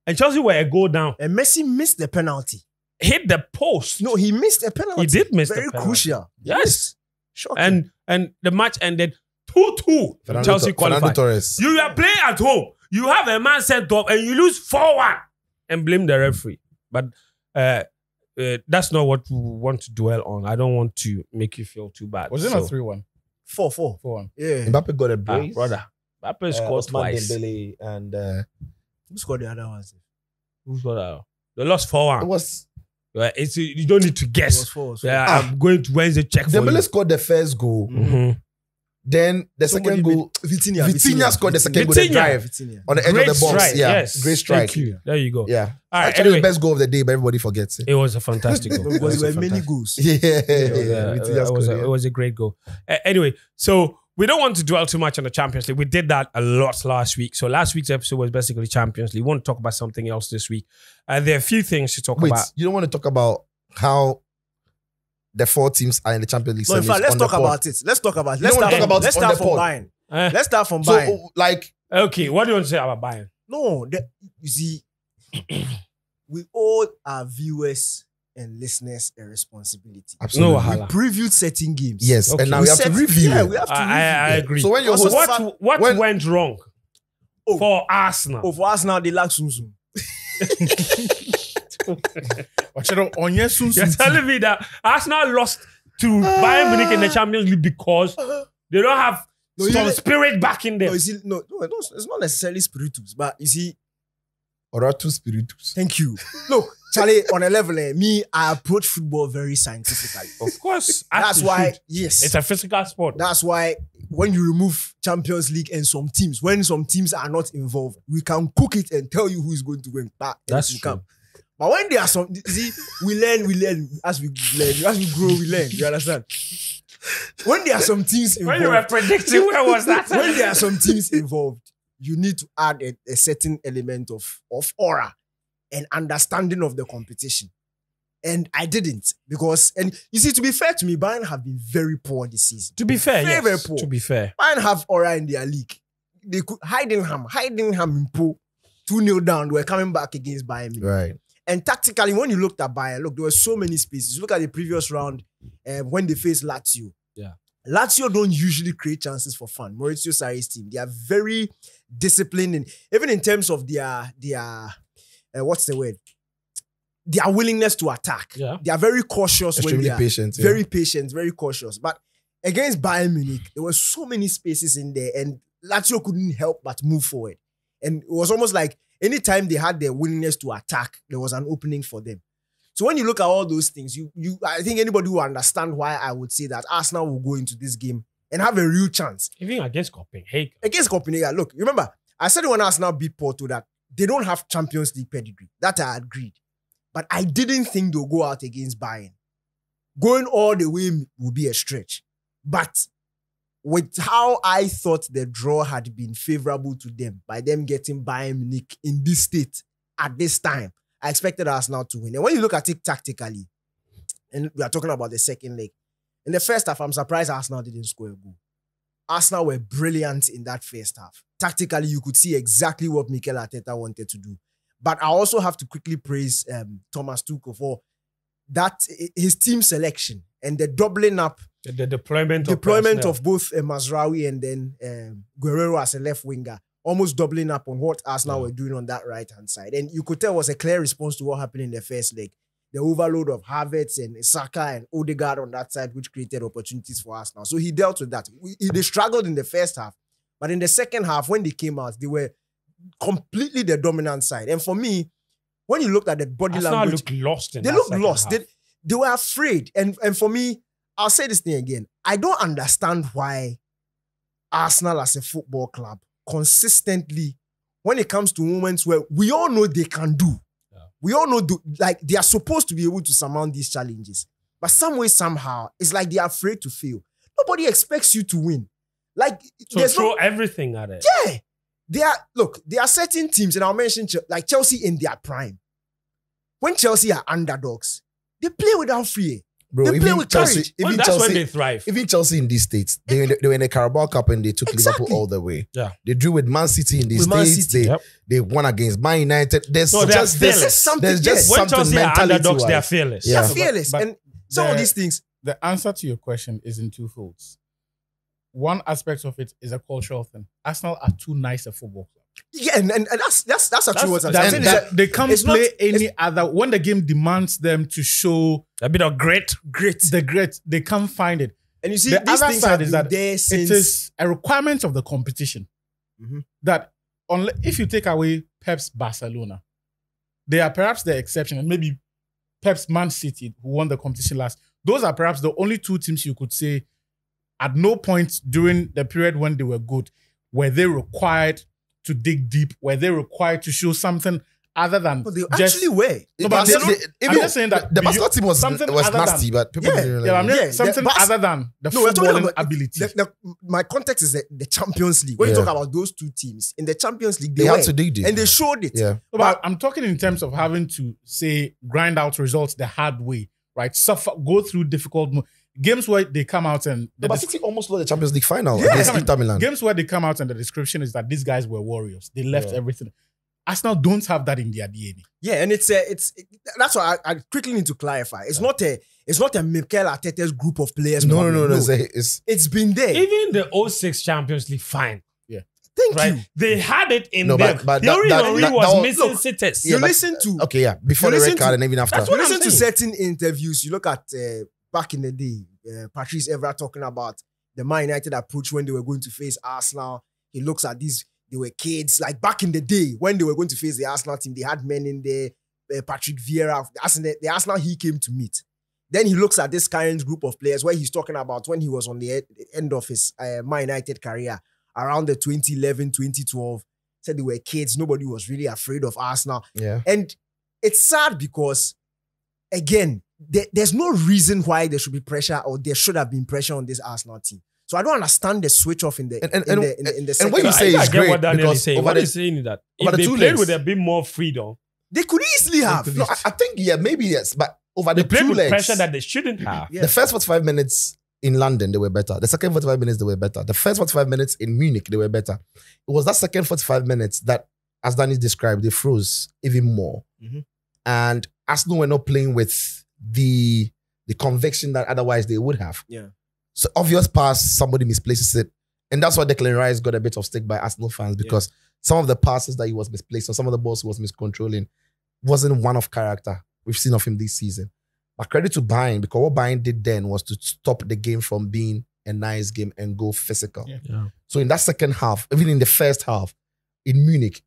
Speaker 1: And Chelsea were a goal down.
Speaker 3: And Messi missed the penalty.
Speaker 1: Hit the post.
Speaker 3: No, he missed a penalty.
Speaker 1: he did miss
Speaker 3: Very
Speaker 1: the penalty.
Speaker 3: crucial.
Speaker 1: Yes.
Speaker 3: Shocking.
Speaker 1: And and the match ended 2-2.
Speaker 4: Fernando,
Speaker 1: Chelsea
Speaker 4: Tor- Fernando
Speaker 1: qualified.
Speaker 4: Torres.
Speaker 1: You are playing at home. You have a man sent off and you lose 4 1 and blame the referee. But uh, uh, that's not what we want to dwell on. I don't want to make you feel too bad.
Speaker 2: Was it
Speaker 1: So-
Speaker 2: not 3 1?
Speaker 3: four, four.
Speaker 2: 4 1.
Speaker 3: Yeah.
Speaker 4: Mbappe got a
Speaker 1: Ah,
Speaker 4: brace.
Speaker 1: brother. Mbappe
Speaker 4: Uh,
Speaker 1: scored
Speaker 4: Ousmane
Speaker 1: twice.
Speaker 4: Dembele and uh,
Speaker 3: Who scored the other ones?
Speaker 1: Who's got that? They lost 4 1.
Speaker 4: it
Speaker 1: 1.
Speaker 4: was
Speaker 1: It's, you don't need to guess.
Speaker 3: it was four.
Speaker 1: Yeah,
Speaker 4: Ah.
Speaker 1: I'm going to Wednesday check for
Speaker 4: Dembele
Speaker 1: you.
Speaker 4: scored the first goal.
Speaker 1: Mhm.
Speaker 4: Then the
Speaker 3: Somebody
Speaker 4: second goal,
Speaker 3: made- Vitinha,
Speaker 4: Vitinha scored the second goal, the drive
Speaker 3: Vitinha.
Speaker 4: on the edge
Speaker 1: Great
Speaker 4: of the box.
Speaker 1: strike.
Speaker 4: yeah,
Speaker 1: Yes.
Speaker 4: great strike.
Speaker 1: Thank you. There you go.
Speaker 4: Yeah,
Speaker 1: All right.
Speaker 4: actually
Speaker 1: Anyway,
Speaker 4: the best goal of the day, but everybody forgets it.
Speaker 1: it was a fantastic goal. (laughs)
Speaker 3: Because
Speaker 1: was
Speaker 3: there were many
Speaker 1: fantastic-
Speaker 3: goals. (laughs)
Speaker 4: Yeah,
Speaker 1: It was,
Speaker 4: yeah,
Speaker 1: a, it, was a,
Speaker 4: yeah.
Speaker 1: it was a great goal. Uh, anyway, so we don't want to dwell too much on the Champions League. We did that a lot last week. So last week's episode was basically Champions League. We want to talk about something else this week. Uh, there are a few things to talk
Speaker 4: Wait,
Speaker 1: about.
Speaker 4: you don't want to talk about how the four teams are in the Champions League?
Speaker 3: No, in fact, let's talk about it. Let's talk about.
Speaker 4: it.
Speaker 3: Let's start
Speaker 4: talk
Speaker 3: from.
Speaker 4: about
Speaker 3: Let's
Speaker 4: it
Speaker 3: start from
Speaker 4: pod?
Speaker 3: Bayern.
Speaker 1: Uh,
Speaker 3: Let's start from
Speaker 4: So,
Speaker 3: Bayern.
Speaker 4: like,
Speaker 1: okay, what do you want to say about Bayern?
Speaker 3: No, the, you see, (clears throat) we all are viewers and listeners a responsibility.
Speaker 4: absolutely.
Speaker 1: No,
Speaker 3: We
Speaker 1: Wahala.
Speaker 3: previewed certain games.
Speaker 4: Yes,
Speaker 1: Okay.
Speaker 4: and now we have to
Speaker 3: set-
Speaker 4: review.
Speaker 3: Yeah, we have to
Speaker 1: I,
Speaker 3: review.
Speaker 1: I, I agree.
Speaker 4: So when your
Speaker 3: Also,
Speaker 4: host,
Speaker 1: what what
Speaker 4: when-
Speaker 1: went wrong
Speaker 3: Oh.
Speaker 1: for Arsenal?
Speaker 3: Oh, for us now, they lack Sun (laughs) Sun.
Speaker 2: Ochero, Onye Sun
Speaker 1: You're
Speaker 2: Sun
Speaker 1: telling me that Arsenal lost to Bayern Munich in the Champions League because they don't have
Speaker 3: No,
Speaker 1: some
Speaker 3: know-
Speaker 1: spirit back in
Speaker 3: No, you see, no, no, it's it's not necessarily spiritus, but you see,
Speaker 4: Oratu Spiritus.
Speaker 3: thank you. Look, Charlie, on a level, eh, me, I approach football very scientifically.
Speaker 1: Of course,
Speaker 3: That's why,
Speaker 1: should.
Speaker 3: yes,
Speaker 1: it's a physical sport.
Speaker 3: That's why when you remove Champions League and some teams, when some teams are not involved, we can cook it and tell you who is going to win. Back and
Speaker 1: That's
Speaker 3: it will
Speaker 1: true.
Speaker 3: come. But when there are some, you see, we learn, we learn as we learn, as we grow, we learn. You understand? When there are some teams
Speaker 1: when you were
Speaker 3: involved,
Speaker 1: predicting, where was that?
Speaker 3: when there are some teams involved, you need to add a, a certain element of of aura and understanding of the competition. And I didn't because, and you see, to be fair to me, Bayern have been very poor this season.
Speaker 1: to be fair,
Speaker 3: Very,
Speaker 1: yes,
Speaker 3: very poor.
Speaker 1: To be fair,
Speaker 3: Bayern have aura in their league. They could Heidenheim, Heidenheim in Po, 2 0 down. They were coming back against Bayern. Munich.
Speaker 4: Right.
Speaker 3: And tactically, when you looked at Bayern, look, there were so many spaces. Look at the previous round um, when they faced Lazio.
Speaker 1: Yeah.
Speaker 3: Lazio don't usually create chances for fun. Maurizio Sarri's team, they are very disciplined, and even in terms of their their uh, what's the word? Their willingness to attack.
Speaker 1: Yeah.
Speaker 3: They are very cautious when
Speaker 4: Extremely
Speaker 3: they are
Speaker 4: patient. yeah.
Speaker 3: very patient, very cautious. But against Bayern Munich, there were so many spaces in there, and Lazio couldn't help but move forward. And it was almost like anytime they had their willingness to attack, there was an opening for them. So when you look at all those things, you you I think anybody will understand why I would say that Arsenal will go into this game and have a real chance
Speaker 1: even against Copenhagen,
Speaker 3: against Copenhagen. Look, remember, I said when Arsenal beat Porto that they don't have Champions League pedigree. That I agreed. but I didn't think they'll go out against Bayern. Going all the way would be a stretch. But with how I thought the draw had been favorable to them by them getting Bayern Munich in this state at this time, I expected Arsenal to win. And when you look at it tactically, and we are talking about the second leg, in the first half, I'm surprised Arsenal didn't score a goal. Arsenal were brilliant in that first half. Tactically, you could see exactly what Mikel Arteta wanted to do. But I also have to quickly praise um, Thomas Tuchel for that his team selection and the doubling up
Speaker 1: The, the deployment,
Speaker 3: deployment
Speaker 1: of,
Speaker 3: of both uh, Mazraoui and then um, Guerreiro as a left winger, almost doubling up on what Arsenal
Speaker 1: Yeah.
Speaker 3: were doing on that right hand side. And you could tell it was a clear response to what happened in the first leg. The overload of Havertz and Saka and Odegaard on that side, which created opportunities for Arsenal. So he dealt with that. We- They struggled in the first half, but in the second half, when they came out, they were completely the dominant side. And for me, when you looked at the body
Speaker 1: Arsenal
Speaker 3: language,
Speaker 1: looked lost
Speaker 3: they looked lost.
Speaker 1: half.
Speaker 3: They, they were afraid. And, and for me, I'll say this thing again. I don't understand why Arsenal as a football club consistently, when it comes to moments where we all know they can do,
Speaker 1: Yeah.
Speaker 3: we all know do, like they are supposed to be able to surmount these challenges. But some way, somehow, it's like they are afraid to fail. Nobody expects you to win. Like
Speaker 1: so
Speaker 3: there's
Speaker 1: throw
Speaker 3: no
Speaker 1: everything at it.
Speaker 3: yeah. There are look, there are certain teams, and I'll mention like Chelsea in their prime. When Chelsea are underdogs, they play without fear.
Speaker 4: Bro,
Speaker 3: They play
Speaker 4: even
Speaker 3: with
Speaker 4: Chelsea,
Speaker 3: courage.
Speaker 1: Well,
Speaker 4: even
Speaker 1: that's when
Speaker 4: Chelsea,
Speaker 1: they thrive.
Speaker 4: even Chelsea in these states, they, were in the- they were in the Carabao Cup and they took
Speaker 3: Exactly.
Speaker 4: Liverpool all the way.
Speaker 1: Yeah.
Speaker 4: They drew with Man City in these
Speaker 3: With
Speaker 4: states.
Speaker 3: City.
Speaker 4: They
Speaker 1: Yep.
Speaker 4: they won against Man United. There's
Speaker 1: No, they're
Speaker 4: just there's,
Speaker 1: fearless.
Speaker 3: something.
Speaker 4: there's just
Speaker 1: when
Speaker 4: something
Speaker 1: Chelsea are underdogs,
Speaker 4: mentality-wise.
Speaker 1: they are fearless.
Speaker 4: Yeah.
Speaker 3: They're fearless.
Speaker 2: but
Speaker 3: and some of these things,
Speaker 2: The answer to your question is in two folds. One aspect of it is a cultural thing. Arsenal are too nice a football club.
Speaker 3: Yeah, and, and, and that's that's that's actually
Speaker 1: That's-
Speaker 3: what I'm saying.
Speaker 2: that they can't
Speaker 3: it's not-
Speaker 2: play any other when the game demands them to show
Speaker 1: A bit of grit.
Speaker 3: great.
Speaker 2: the grit, they can't find it.
Speaker 3: And you see,
Speaker 2: the
Speaker 3: these
Speaker 2: other
Speaker 3: things
Speaker 2: side
Speaker 3: have
Speaker 2: is that
Speaker 3: there since.
Speaker 2: it is a requirement of the competition
Speaker 3: Mhm.
Speaker 2: that unless, if you take away Pep's Barcelona, they are perhaps the exception, and maybe Pep's Man City, who won the competition last. Those are perhaps the only two teams you could say at no point during the period when they were good were they required to dig deep, were they required to show something other than
Speaker 3: But they
Speaker 2: just
Speaker 3: actually were.
Speaker 2: No, but
Speaker 3: Barcelona-
Speaker 2: they-
Speaker 4: The-
Speaker 2: I'm just saying that
Speaker 4: the
Speaker 2: beyond-
Speaker 4: team was
Speaker 2: something
Speaker 4: was
Speaker 2: other
Speaker 4: nasty,
Speaker 2: than-
Speaker 4: but people
Speaker 3: Yeah,
Speaker 4: didn't
Speaker 2: yeah, I'm
Speaker 4: really-
Speaker 2: just-
Speaker 3: Yeah,
Speaker 2: something
Speaker 3: the
Speaker 2: other than the
Speaker 3: No, we're talking
Speaker 2: footballing
Speaker 3: about
Speaker 2: ability.
Speaker 3: the, the, my context is the, the Champions League. When
Speaker 4: Yeah.
Speaker 3: you talk about those two teams in the Champions League, they,
Speaker 4: they
Speaker 3: were,
Speaker 4: had to dig deep.
Speaker 3: and they showed it.
Speaker 4: yeah.
Speaker 2: No, but I'm talking in terms of having to say grind out results the hard way, right? Suffer, go through difficult mo- games where they come out and the
Speaker 4: But
Speaker 2: des-
Speaker 4: City almost lost the Champions League final
Speaker 3: Yeah.
Speaker 4: against Inter Milan.
Speaker 2: games where they come out and the description is that these guys were warriors. They left
Speaker 1: Yeah.
Speaker 2: everything. Arsenal don't have that in their DNA.
Speaker 3: Yeah, and it's a, it's it- that's why I, I quickly need to clarify. It's not a it's not a Mikel Arteta's group of players.
Speaker 4: No, no, no,
Speaker 3: problem.
Speaker 4: no. It's, a- it's
Speaker 3: it's been there.
Speaker 1: Even the 06 Champions League, fine.
Speaker 3: Yeah, thank
Speaker 1: Right?
Speaker 3: you.
Speaker 1: They had it in
Speaker 4: No,
Speaker 1: them.
Speaker 4: but- but
Speaker 1: the
Speaker 4: that-
Speaker 1: only
Speaker 4: that-
Speaker 1: Henry
Speaker 4: that-
Speaker 1: was
Speaker 4: that was-
Speaker 1: missing
Speaker 3: look,
Speaker 1: sitters.
Speaker 3: you
Speaker 4: but-
Speaker 3: listen to
Speaker 4: okay. Yeah, before
Speaker 3: You
Speaker 4: the red card
Speaker 3: to-
Speaker 4: and even after.
Speaker 1: That's
Speaker 3: you
Speaker 1: what I'm
Speaker 3: listen to certain interviews. You look at uh, back in the day, uh, Patrice Evra talking about the Man United approach when they were going to face Arsenal. He looks at these. They were kids like back in the day when they were going to face the Arsenal team. They had men in there. Uh, Patrick Vieira, the Arsenal, the Arsenal he came to meet. Then he looks at this current group of players where he's talking about when he was on the end of his uh, Man United career around the 2011, 2012. Said they were kids. Nobody was really afraid of Arsenal.
Speaker 4: yeah.
Speaker 3: And it's sad because, again, there- there's no reason why there should be pressure or there should have been pressure on this Arsenal team. So I don't understand the switch off in the
Speaker 4: And- and-
Speaker 3: in the in the, in the
Speaker 4: and what you
Speaker 3: half.
Speaker 4: say
Speaker 1: I
Speaker 4: is
Speaker 1: get
Speaker 4: great
Speaker 1: what Daniel
Speaker 4: because
Speaker 1: is saying.
Speaker 4: over
Speaker 1: What
Speaker 4: the-
Speaker 1: he's saying is that
Speaker 4: over
Speaker 1: if
Speaker 4: the
Speaker 1: they
Speaker 4: two
Speaker 1: played
Speaker 4: legs-
Speaker 1: with a bit more freedom,
Speaker 3: they could easily have.
Speaker 4: No, I, I think yeah, maybe yes, but over
Speaker 1: they
Speaker 4: the
Speaker 1: played
Speaker 4: two
Speaker 1: with
Speaker 4: legs,
Speaker 1: pressure that they shouldn't have.
Speaker 3: Yeah.
Speaker 4: the first 45 minutes in London, they were better. The second 45 minutes, they were better. The first 45 minutes in Munich, they were better. It was that second 45 minutes that, as Danny described, they froze even more.
Speaker 3: Mhm.
Speaker 4: And Arsenal were not playing with the the conviction that otherwise they would have.
Speaker 3: Yeah.
Speaker 4: So obvious pass, somebody misplaces it. And that's why Declan Rice got a bit of stick by Arsenal fans because some of the passes that he was misplaced or some of the balls he was miscontrolling wasn't one of character we've seen of him this season. But credit to Bayern because what Bayern did then was to stop the game from being a nice game and go physical.
Speaker 2: Yeah.
Speaker 1: Yeah.
Speaker 4: So in that second half, even in the first half, in Munich,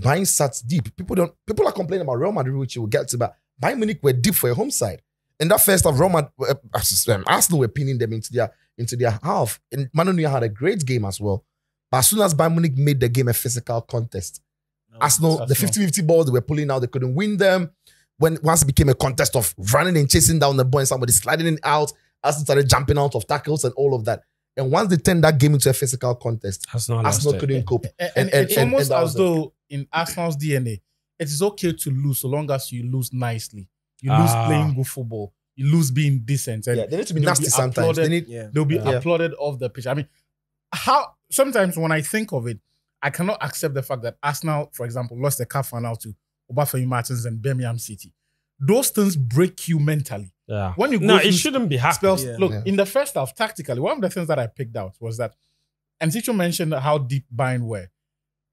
Speaker 4: Bayern sat deep. People don't. People are complaining about Real Madrid, which you will get to, but Bayern Munich were deep for a home side. In that first half, Real Madrid, uh, um, Arsenal were pinning them into their into their half. And Manu Neuer had a great game as well. But as soon as Bayern Munich made the game a physical contest, Arsenal, the
Speaker 2: Arsenal.
Speaker 4: 50-50 balls they were pulling out, they couldn't win them. when once it became a contest of running and chasing down the ball and somebody sliding it out, Arsenal started jumping out of tackles and all of that. And once they turned that game into a physical contest,
Speaker 1: Arsenal,
Speaker 4: Arsenal couldn't cope.
Speaker 2: And,
Speaker 4: And- and-
Speaker 2: it's
Speaker 4: and-
Speaker 2: almost
Speaker 4: and
Speaker 2: as though in Arsenal's DNA, it is okay to lose so long as you lose nicely. You lose
Speaker 1: Ah.
Speaker 2: playing good football. You lose being decent. And
Speaker 4: Yeah, they need to be nasty
Speaker 2: be
Speaker 4: sometimes.
Speaker 2: applauded.
Speaker 4: They need
Speaker 3: Yeah.
Speaker 2: they'll be
Speaker 4: Yeah.
Speaker 2: applauded off the pitch. I mean, how sometimes when I think of it, I cannot accept the fact that Arsenal, for example, lost the cup final to Obafemi Martins and Birmingham City. Those things break you mentally.
Speaker 1: Yeah.
Speaker 2: When you go
Speaker 1: No, it shouldn't be happening.
Speaker 2: spells.
Speaker 3: Yeah.
Speaker 2: Look,
Speaker 4: Yeah.
Speaker 2: in the first half, tactically, one of the things that I picked out was that, and Ticho mentioned how deep Bayern were.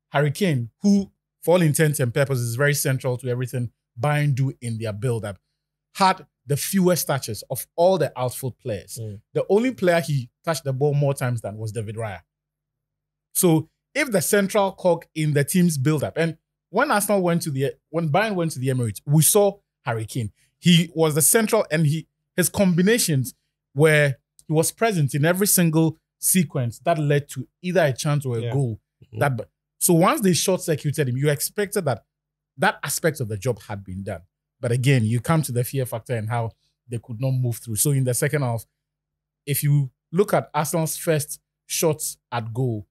Speaker 2: Harry Kane, who, for all intents and purposes, is very central to everything Bayern do in their build-up, had the fewest touches of all the outfield players.
Speaker 1: Mm.
Speaker 2: The only player he touched the ball more times than was David Raya. So if the central cog in the team's build-up, and when Arsenal went to the when Bayern went to the Emirates, we saw Harry Kane. He was the central, and he his combinations were he was present in every single sequence that led to either a chance or a
Speaker 1: Yeah.
Speaker 2: goal.
Speaker 1: Mhm.
Speaker 2: That so once they short circuited him, you expected that that aspect of the job had been done. But again, you come to the fear factor and how they could not move through. So in the second half, if you look at Arsenal's first shots at goal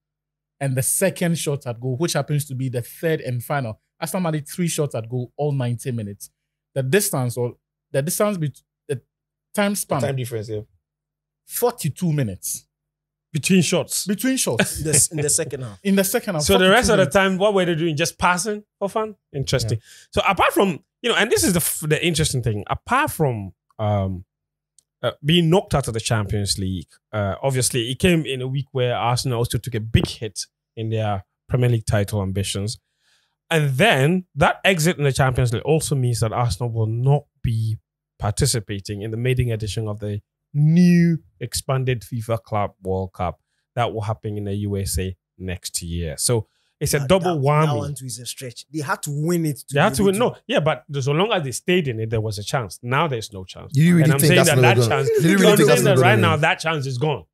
Speaker 2: and the second shot at goal, which happens to be the third and final, Arsenal had three shots at goal all 90 minutes. The distance or the distance between the time span,
Speaker 4: time difference. Yeah,
Speaker 2: 42 minutes
Speaker 1: Between shots.
Speaker 2: between shots
Speaker 3: In the, in the second half.
Speaker 2: in the second half.
Speaker 1: So the rest of the time, what were they doing? Just passing for fun? Interesting. So apart from you know, and this is the the interesting thing. Apart from um, uh, being knocked out of the Champions League, uh, obviously it came in a week where Arsenal also took a big hit in their Premier League title ambitions, and then that exit in the Champions League also means that Arsenal will not be participating in the maiden edition of the new expanded FIFA Club World Cup that will happen in the USA next year. So it's a
Speaker 3: That-
Speaker 1: double
Speaker 3: that,
Speaker 1: whammy.
Speaker 3: That one too is a stretch. They had to win it. To
Speaker 1: They had to
Speaker 3: able
Speaker 1: win. No, yeah, but so long as they stayed in it, there was a chance. Now there's no chance.
Speaker 4: Do you really
Speaker 1: and I'm
Speaker 4: think
Speaker 1: saying
Speaker 4: that's
Speaker 1: that that
Speaker 4: gonna-
Speaker 1: chance.
Speaker 4: Do you really
Speaker 1: I'm
Speaker 4: think that's
Speaker 1: saying that right now that chance is gone.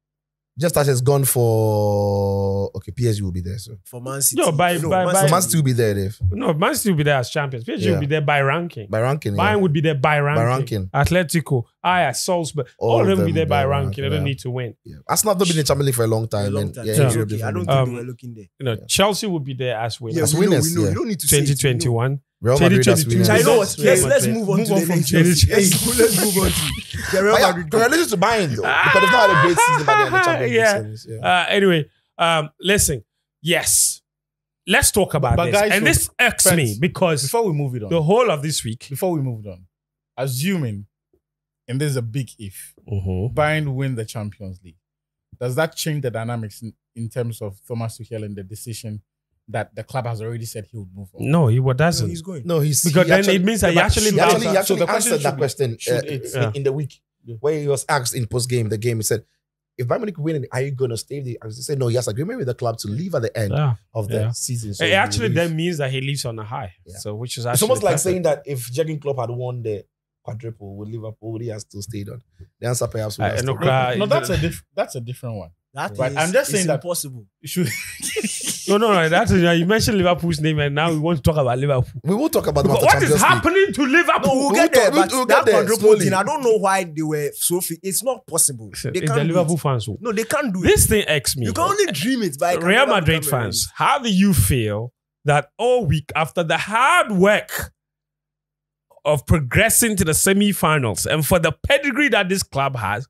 Speaker 4: just as it's gone for okay, PSG will be there. So
Speaker 3: for Man City.
Speaker 1: No, by- by- by-
Speaker 4: so Man City will be there, Dave,
Speaker 1: No, Man City will be there as champions. PSG
Speaker 4: Yeah.
Speaker 1: will be there by ranking.
Speaker 4: by ranking.
Speaker 1: Bayern
Speaker 4: Yeah.
Speaker 1: would be there by ranking.
Speaker 4: By ranking.
Speaker 1: Atletico, Ajax, Salzburg. All,
Speaker 4: All
Speaker 1: of
Speaker 4: of
Speaker 1: them will be there by
Speaker 4: by
Speaker 1: ranking.
Speaker 4: ranking,
Speaker 1: They don't need to win.
Speaker 4: Yeah. Arsenal have not been in Champions League for a long
Speaker 3: a
Speaker 4: time.
Speaker 3: long time.
Speaker 4: yeah,
Speaker 3: So
Speaker 1: Yeah.
Speaker 3: okay. I don't think
Speaker 1: Um,
Speaker 3: they were looking there.
Speaker 1: You know, Chelsea will be there as winners.
Speaker 3: Yeah,
Speaker 4: As
Speaker 3: we know,
Speaker 4: winners,
Speaker 3: we know.
Speaker 4: yeah.
Speaker 3: You don't need to say it, we know.
Speaker 1: 2021.
Speaker 4: Real Madrid as
Speaker 1: 2022.
Speaker 4: winners.
Speaker 3: I know what.
Speaker 1: Yes,
Speaker 3: Let's,
Speaker 1: Real
Speaker 3: let's move on
Speaker 2: Move
Speaker 3: to
Speaker 2: on
Speaker 3: the
Speaker 2: from
Speaker 3: next
Speaker 1: Chelsea.
Speaker 3: one. Let's, (laughs) let's move on to the Real
Speaker 4: yeah,
Speaker 3: Madrid.
Speaker 4: congratulations to Bayern though, because they've not had a great season by the end of the Champions League
Speaker 1: Yeah.
Speaker 4: series, yeah.
Speaker 1: Uh, anyway, um, listen. Yes, let's talk about
Speaker 2: But
Speaker 1: this.
Speaker 2: guys,
Speaker 1: and
Speaker 2: so-
Speaker 1: this irks me because
Speaker 2: Before we move it on,
Speaker 1: the whole of this week.
Speaker 2: before we moved on, assuming, and there's a big if,
Speaker 1: Mhm.
Speaker 2: Bayern win the Champions League, does that change the dynamics in, in terms of Thomas Tuchel and the decision that the club has already said he would move on?
Speaker 1: No, he what doesn't.
Speaker 3: he's going.
Speaker 4: No, he's
Speaker 1: because
Speaker 4: he
Speaker 1: then
Speaker 4: actually,
Speaker 1: it means that he
Speaker 2: Yeah, but
Speaker 1: actually
Speaker 4: he actually, he
Speaker 2: So
Speaker 4: actually
Speaker 2: the question
Speaker 4: answered that
Speaker 2: should be,
Speaker 4: question uh,
Speaker 2: it-
Speaker 4: in,
Speaker 1: Yeah.
Speaker 4: in the week
Speaker 2: Yeah.
Speaker 4: where he was asked in post game the game. He said, "If Bayern Munich win, are you going to stay?" The he said, "No, he has agreement with the club to leave at the end
Speaker 1: Yeah.
Speaker 4: of the
Speaker 1: Yeah.
Speaker 4: season." So
Speaker 1: it actually
Speaker 4: leave.
Speaker 1: then means that he leaves on a high.
Speaker 4: Yeah.
Speaker 1: So which is actually
Speaker 4: It's almost like
Speaker 1: perfect.
Speaker 4: saying that if Jurgen Klopp had won the quadruple with Liverpool, would he has still stayed on? The answer perhaps would
Speaker 1: Uh,
Speaker 4: have
Speaker 1: no,
Speaker 2: No,
Speaker 1: cry.
Speaker 2: no, that's a diff- that's a different one.
Speaker 3: That
Speaker 2: Right,
Speaker 3: is-
Speaker 2: I'm just
Speaker 3: it's
Speaker 2: saying that-
Speaker 3: possible.
Speaker 2: You should (laughs)
Speaker 1: No, no, no. That's you mentioned Liverpool's name, and now we want to talk about Liverpool.
Speaker 4: We will talk about them
Speaker 1: But
Speaker 4: after
Speaker 1: what is
Speaker 4: Champions League.
Speaker 1: happening to Liverpool?
Speaker 3: No, we'll
Speaker 4: We'll
Speaker 3: get there.
Speaker 4: we'll-
Speaker 3: but
Speaker 4: we'll
Speaker 3: that
Speaker 4: get
Speaker 3: quadruple
Speaker 4: slowly.
Speaker 3: thing, I don't know why they were so. Fi- it's not possible. They
Speaker 1: It's
Speaker 3: can't
Speaker 1: the
Speaker 3: do
Speaker 1: Liverpool
Speaker 3: it.
Speaker 1: fans. who-
Speaker 3: No, they can't do
Speaker 1: This
Speaker 3: it.
Speaker 1: thing X me.
Speaker 3: You can only dream it. But
Speaker 1: Real Madrid fans, how do you feel that all week after the hard work of progressing to the semi-finals and for the pedigree that this club has,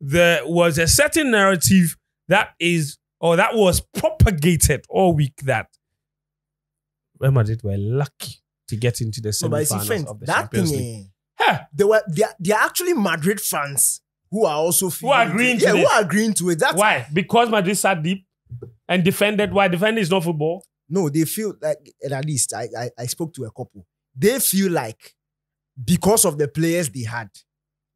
Speaker 1: there was a certain narrative that is or that was propagated all week that Real Madrid were lucky to get into the
Speaker 3: No,
Speaker 1: semi-finals
Speaker 3: friend,
Speaker 1: of the
Speaker 3: that
Speaker 1: Champions
Speaker 3: thing,
Speaker 1: League.
Speaker 3: eh,
Speaker 1: Huh.
Speaker 3: they were they are, they are actually Madrid fans who are also who are
Speaker 1: agreeing to
Speaker 3: yeah, who are agreeing to it. That's
Speaker 1: Why? Because Madrid sat deep and defended. Why? Defending is not football.
Speaker 3: no, they feel like and at least I, I I spoke to a couple. They feel like because of the players they had,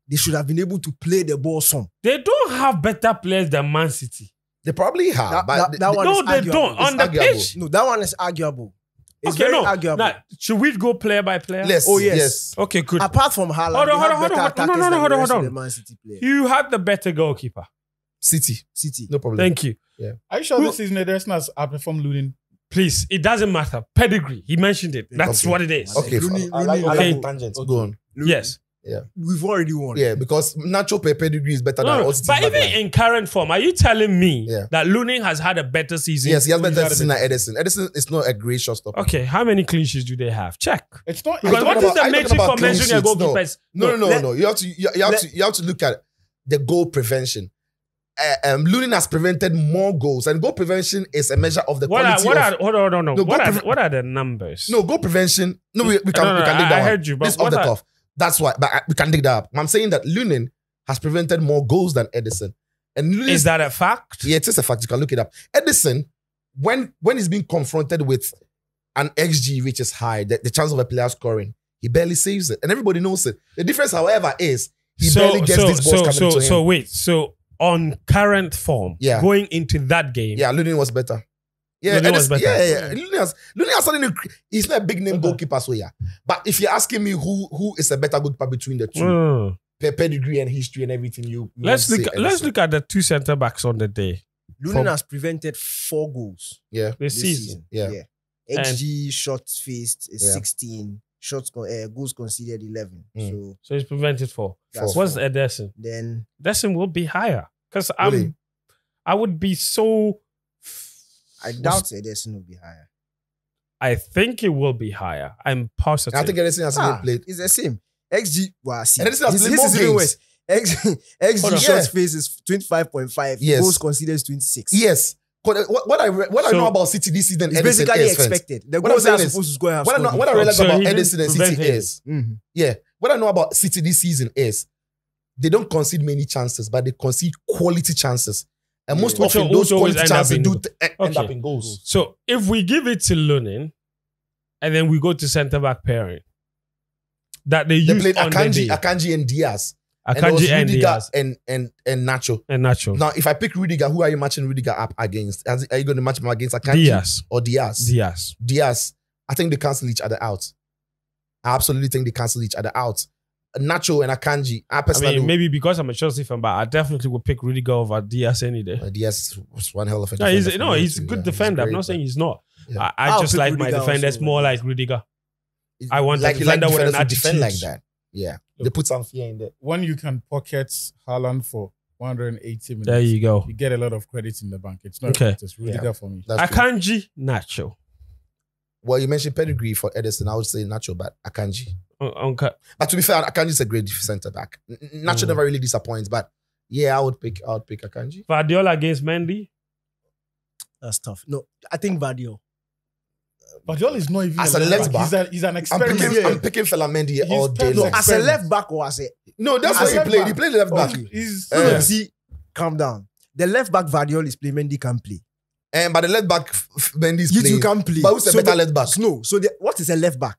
Speaker 3: they should have been able to play the ball some.
Speaker 1: They don't have better players than Man City.
Speaker 4: They probably have,
Speaker 3: That-
Speaker 4: but
Speaker 3: that- that
Speaker 4: they-
Speaker 3: one
Speaker 1: no,
Speaker 3: is
Speaker 1: they
Speaker 3: arguable.
Speaker 1: don't.
Speaker 3: It's
Speaker 1: On the
Speaker 4: arguable.
Speaker 1: pitch.
Speaker 3: No, that one is arguable. It's
Speaker 1: okay,
Speaker 3: very
Speaker 1: no.
Speaker 3: arguable.
Speaker 1: Now, should we go player by player?
Speaker 4: yes,
Speaker 3: Oh, yes.
Speaker 4: yes.
Speaker 1: Okay, good.
Speaker 3: Apart from Haaland,
Speaker 1: Hold on,
Speaker 3: they
Speaker 1: hold
Speaker 3: have
Speaker 1: on, hold on, no, no, no, hold
Speaker 3: the
Speaker 1: on, hold on.
Speaker 3: Man City players.
Speaker 1: You had the better goalkeeper.
Speaker 4: City,
Speaker 3: City.
Speaker 4: no problem.
Speaker 1: Thank you. Yeah.
Speaker 2: Are you sure
Speaker 1: Who-
Speaker 2: this season Ederson has outperformed Lunin?
Speaker 1: Please, it doesn't matter. Pedigree. He mentioned it. That's
Speaker 4: Okay.
Speaker 1: what it is.
Speaker 4: Okay,
Speaker 3: Rooney-
Speaker 4: I like, I like
Speaker 1: Okay.
Speaker 4: the tangent. Go on.
Speaker 1: Yes. Yeah.
Speaker 3: We've already won.
Speaker 4: Yeah, because Nacho per pedigree is better
Speaker 1: No,
Speaker 4: than
Speaker 1: no,
Speaker 4: all City's
Speaker 1: but even
Speaker 4: backline.
Speaker 1: in current form, are you telling me
Speaker 4: Yeah.
Speaker 1: that Lunin has had a better season?
Speaker 4: Yes, he has better
Speaker 2: had a
Speaker 4: season
Speaker 2: bit-
Speaker 4: than Ederson. Ederson is not a great shotstopper.
Speaker 1: Okay, how many clean sheets do they have? Check.
Speaker 2: It's not.
Speaker 1: Because
Speaker 4: talking
Speaker 1: what is
Speaker 4: about-
Speaker 1: the
Speaker 4: are you talking
Speaker 1: metric for
Speaker 4: clean
Speaker 1: measuring a
Speaker 4: sheets? No.
Speaker 1: goalkeeper?
Speaker 4: No, no, no, no. You have to you, you have
Speaker 3: let-
Speaker 4: to you have to look at the goal prevention. Uh, um, Lunin has prevented more goals, and goal prevention is a measure of the
Speaker 1: What are
Speaker 4: quality
Speaker 1: what
Speaker 4: of.
Speaker 1: are hold on, hold on, no.
Speaker 4: No,
Speaker 1: What are
Speaker 4: preve-
Speaker 1: what are the numbers?
Speaker 4: no, goal prevention. No, we, we can
Speaker 1: No, no,
Speaker 4: we can dig that
Speaker 1: I
Speaker 4: one.
Speaker 1: heard you, but
Speaker 4: this off the
Speaker 1: are-
Speaker 4: cuff. That's why, but I, we can dig that up. I'm saying that Lunin has prevented more goals than Ederson, and Lunin
Speaker 1: is that a fact?
Speaker 4: Yeah, it is a fact. You can look it up. Ederson, when when he's being confronted with an XG which is high, the, the chance of a player scoring, he barely saves it, and everybody knows it. The difference, however, is he barely gets
Speaker 1: so,
Speaker 4: these balls
Speaker 1: so,
Speaker 4: coming
Speaker 1: so,
Speaker 4: to him.
Speaker 1: so wait. So on current form,
Speaker 4: Yeah.
Speaker 1: going into that game,
Speaker 4: yeah, Lunin was better. Yeah,
Speaker 1: Lunin was better.
Speaker 4: yeah, yeah. Lunin has, Lunin has something. He's not a big name goalkeeper, so yeah. But if you're asking me who who is a better goalkeeper between the two,
Speaker 1: Mm.
Speaker 4: per pedigree and history and everything, you, you
Speaker 1: let's look.
Speaker 4: to say
Speaker 1: Let's
Speaker 4: Ederson.
Speaker 1: look at the two centre backs on the day
Speaker 3: Lunin has prevented four goals
Speaker 4: Yeah,
Speaker 1: this
Speaker 3: this
Speaker 1: season.
Speaker 3: season.
Speaker 4: Yeah.
Speaker 3: yeah. XG shots faced is
Speaker 4: Yeah.
Speaker 3: 16. Shots con- uh, goals conceded 11.
Speaker 4: Mm.
Speaker 3: So
Speaker 1: So he's prevented four.
Speaker 3: that's
Speaker 1: What's
Speaker 3: four.
Speaker 1: Ederson?
Speaker 3: Then
Speaker 1: Ederson will be higher because I'm.
Speaker 4: Really?
Speaker 1: I would be so.
Speaker 3: I doubt Ederson will be higher.
Speaker 1: I think it will be higher. I'm positive.
Speaker 4: I think Ederson has
Speaker 3: Ah,
Speaker 4: played.
Speaker 3: It's the same. XG, well, see,
Speaker 4: And Ederson has
Speaker 3: his-
Speaker 4: played
Speaker 3: his
Speaker 4: more
Speaker 3: is even
Speaker 4: games.
Speaker 3: worse. X, XG (laughs)
Speaker 1: Hold on.
Speaker 3: shots
Speaker 4: Yeah.
Speaker 3: faced is 25.5.
Speaker 4: Yes.
Speaker 3: Goals conceded is 26.
Speaker 4: Yes. What, what, what I re- what I know about City this season,
Speaker 3: It's
Speaker 4: Ederson
Speaker 3: basically
Speaker 4: is, friends.
Speaker 3: expected. The
Speaker 4: What I'm
Speaker 3: goals are
Speaker 4: is-
Speaker 3: supposed to score have
Speaker 4: What I, know, what I
Speaker 3: before.
Speaker 4: realized
Speaker 1: So
Speaker 4: about
Speaker 1: he didn't
Speaker 4: Ederson and City
Speaker 1: prevent him.
Speaker 4: is,
Speaker 3: Mhm.
Speaker 4: yeah, what I know about City this season is they don't concede many chances, but they concede quality chances. And most
Speaker 3: Yeah.
Speaker 1: Which
Speaker 4: often,
Speaker 1: will
Speaker 4: those
Speaker 1: also
Speaker 4: quality chances
Speaker 1: in-
Speaker 4: do t- e- end up in goals.
Speaker 1: So if we give it to Lunin, and then we go to centre back pairing, that they,
Speaker 4: They
Speaker 1: use
Speaker 4: played
Speaker 1: on the
Speaker 4: Akanji,
Speaker 1: day,
Speaker 4: Akanji and Dias. And
Speaker 1: Akanji and
Speaker 4: Rudiger
Speaker 1: Dias
Speaker 4: and, and, and Nacho.
Speaker 1: and Nacho.
Speaker 4: Now, if I pick Rudiger, who are you matching Rudiger up against? Are you going to match him against Akanji
Speaker 1: Dias,
Speaker 4: or Dias?
Speaker 1: Dias.
Speaker 4: Dias, I think they cancel each other out. I absolutely think they cancel each other out. Nacho and Akanji, I
Speaker 1: I
Speaker 4: personally,
Speaker 1: mean, maybe because I'm a Chelsea fan, but I definitely would pick Rudiger over Dias any day.
Speaker 4: uh, Dias was one hell of a
Speaker 1: No,
Speaker 4: defender.
Speaker 1: he's no, he's a good
Speaker 4: yeah.
Speaker 1: defender. I'm not saying he's not.
Speaker 4: Yeah.
Speaker 1: I, I just like my
Speaker 3: Rudiger
Speaker 1: defenders
Speaker 3: also,
Speaker 1: more like Rudiger. I want a
Speaker 4: like, like
Speaker 1: defender with an
Speaker 4: who defend like that. Yeah, they put some fear in there.
Speaker 2: when you can pocket Haaland for 180 minutes.
Speaker 1: There you go.
Speaker 2: You get a lot of credit in the bank. It's not
Speaker 1: Okay.
Speaker 2: it's Rudiger for me.
Speaker 4: That's true.
Speaker 1: Akanji, Nacho.
Speaker 4: Well, you mentioned pedigree for Ederson. I would say Nacho, but Akanji.
Speaker 1: Un- Unca-
Speaker 4: But to be fair, Akanji is a great centre back. N- N- Nacho
Speaker 1: Mm.
Speaker 4: never really disappoints, but yeah, I would pick. I would pick Akanji.
Speaker 1: Gvardiol against Mendy.
Speaker 3: That's tough. No, I think Vadio.
Speaker 2: But Joel is not even
Speaker 4: As a left back,
Speaker 2: He's, a, he's an
Speaker 4: I'm picking. I'm picking Ferland Mendy
Speaker 2: He's
Speaker 4: all day long.
Speaker 3: As a left back or as a
Speaker 4: No, that's
Speaker 3: As
Speaker 4: why he played.
Speaker 3: back.
Speaker 4: He played left back.
Speaker 3: Okay.
Speaker 2: He's
Speaker 4: Uh,
Speaker 3: No, no,
Speaker 4: Yeah.
Speaker 3: see, calm down. The left back Gvardiol is playing, Mendy can play.
Speaker 4: And but the left back, F- F- Mendy's
Speaker 3: You
Speaker 4: playing.
Speaker 3: two can play.
Speaker 4: But who's the better
Speaker 3: the-
Speaker 4: left back?
Speaker 3: No, so the, what is a left back?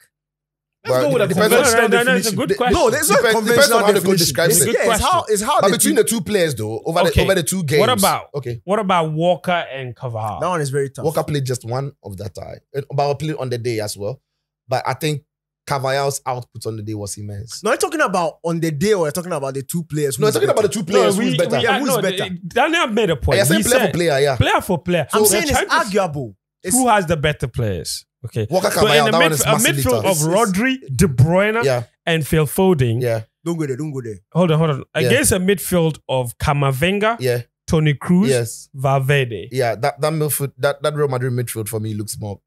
Speaker 2: Let's go with a
Speaker 4: depends-
Speaker 1: No,
Speaker 2: conventional
Speaker 1: no, no, no, it's a good question.
Speaker 3: No, there's no
Speaker 4: Depends-
Speaker 3: conventional
Speaker 4: depends on how the coach
Speaker 3: definition.
Speaker 4: describes
Speaker 3: It's-
Speaker 1: it.
Speaker 3: yeah, it's
Speaker 1: Good
Speaker 3: how it's how
Speaker 4: But between the two players, though, over
Speaker 1: Okay.
Speaker 4: the over the two games.
Speaker 1: What about-
Speaker 4: okay?
Speaker 1: What about Walker and Carvajal?
Speaker 3: that one is very tough.
Speaker 4: Walker played just one of that time, but played on the day as well. But I think Carvajal's output on the day was immense.
Speaker 3: No, I'm talking about on the day, or we're talking about the two players.
Speaker 4: No, I'm
Speaker 3: who's
Speaker 4: talking about the two players
Speaker 1: no,
Speaker 4: who's
Speaker 1: we,
Speaker 4: better.
Speaker 1: we-
Speaker 3: Yeah, who's
Speaker 1: no,
Speaker 3: better?
Speaker 1: the- Daniel made a point.
Speaker 4: I say
Speaker 1: He
Speaker 4: player
Speaker 1: said,
Speaker 4: for player, yeah.
Speaker 1: player for player.
Speaker 3: I'm saying it's arguable. It's,
Speaker 1: who has the better players? Okay.
Speaker 4: Walker
Speaker 1: So in
Speaker 4: Carvajal,
Speaker 1: the
Speaker 4: that one is
Speaker 1: midf- a
Speaker 4: massively
Speaker 1: midfield of
Speaker 3: It's-
Speaker 1: Rodri, De Bruyne,
Speaker 4: yeah,
Speaker 1: and Phil Foden.
Speaker 4: yeah,
Speaker 3: don't go there. Don't go there.
Speaker 1: Hold on, hold on.
Speaker 4: Yeah.
Speaker 1: Against a midfield of Camavinga,
Speaker 4: yeah,
Speaker 1: Toni Kroos,
Speaker 4: yes,
Speaker 1: Valverde.
Speaker 4: yeah. That that midfield, that that Real Madrid midfield for me looks more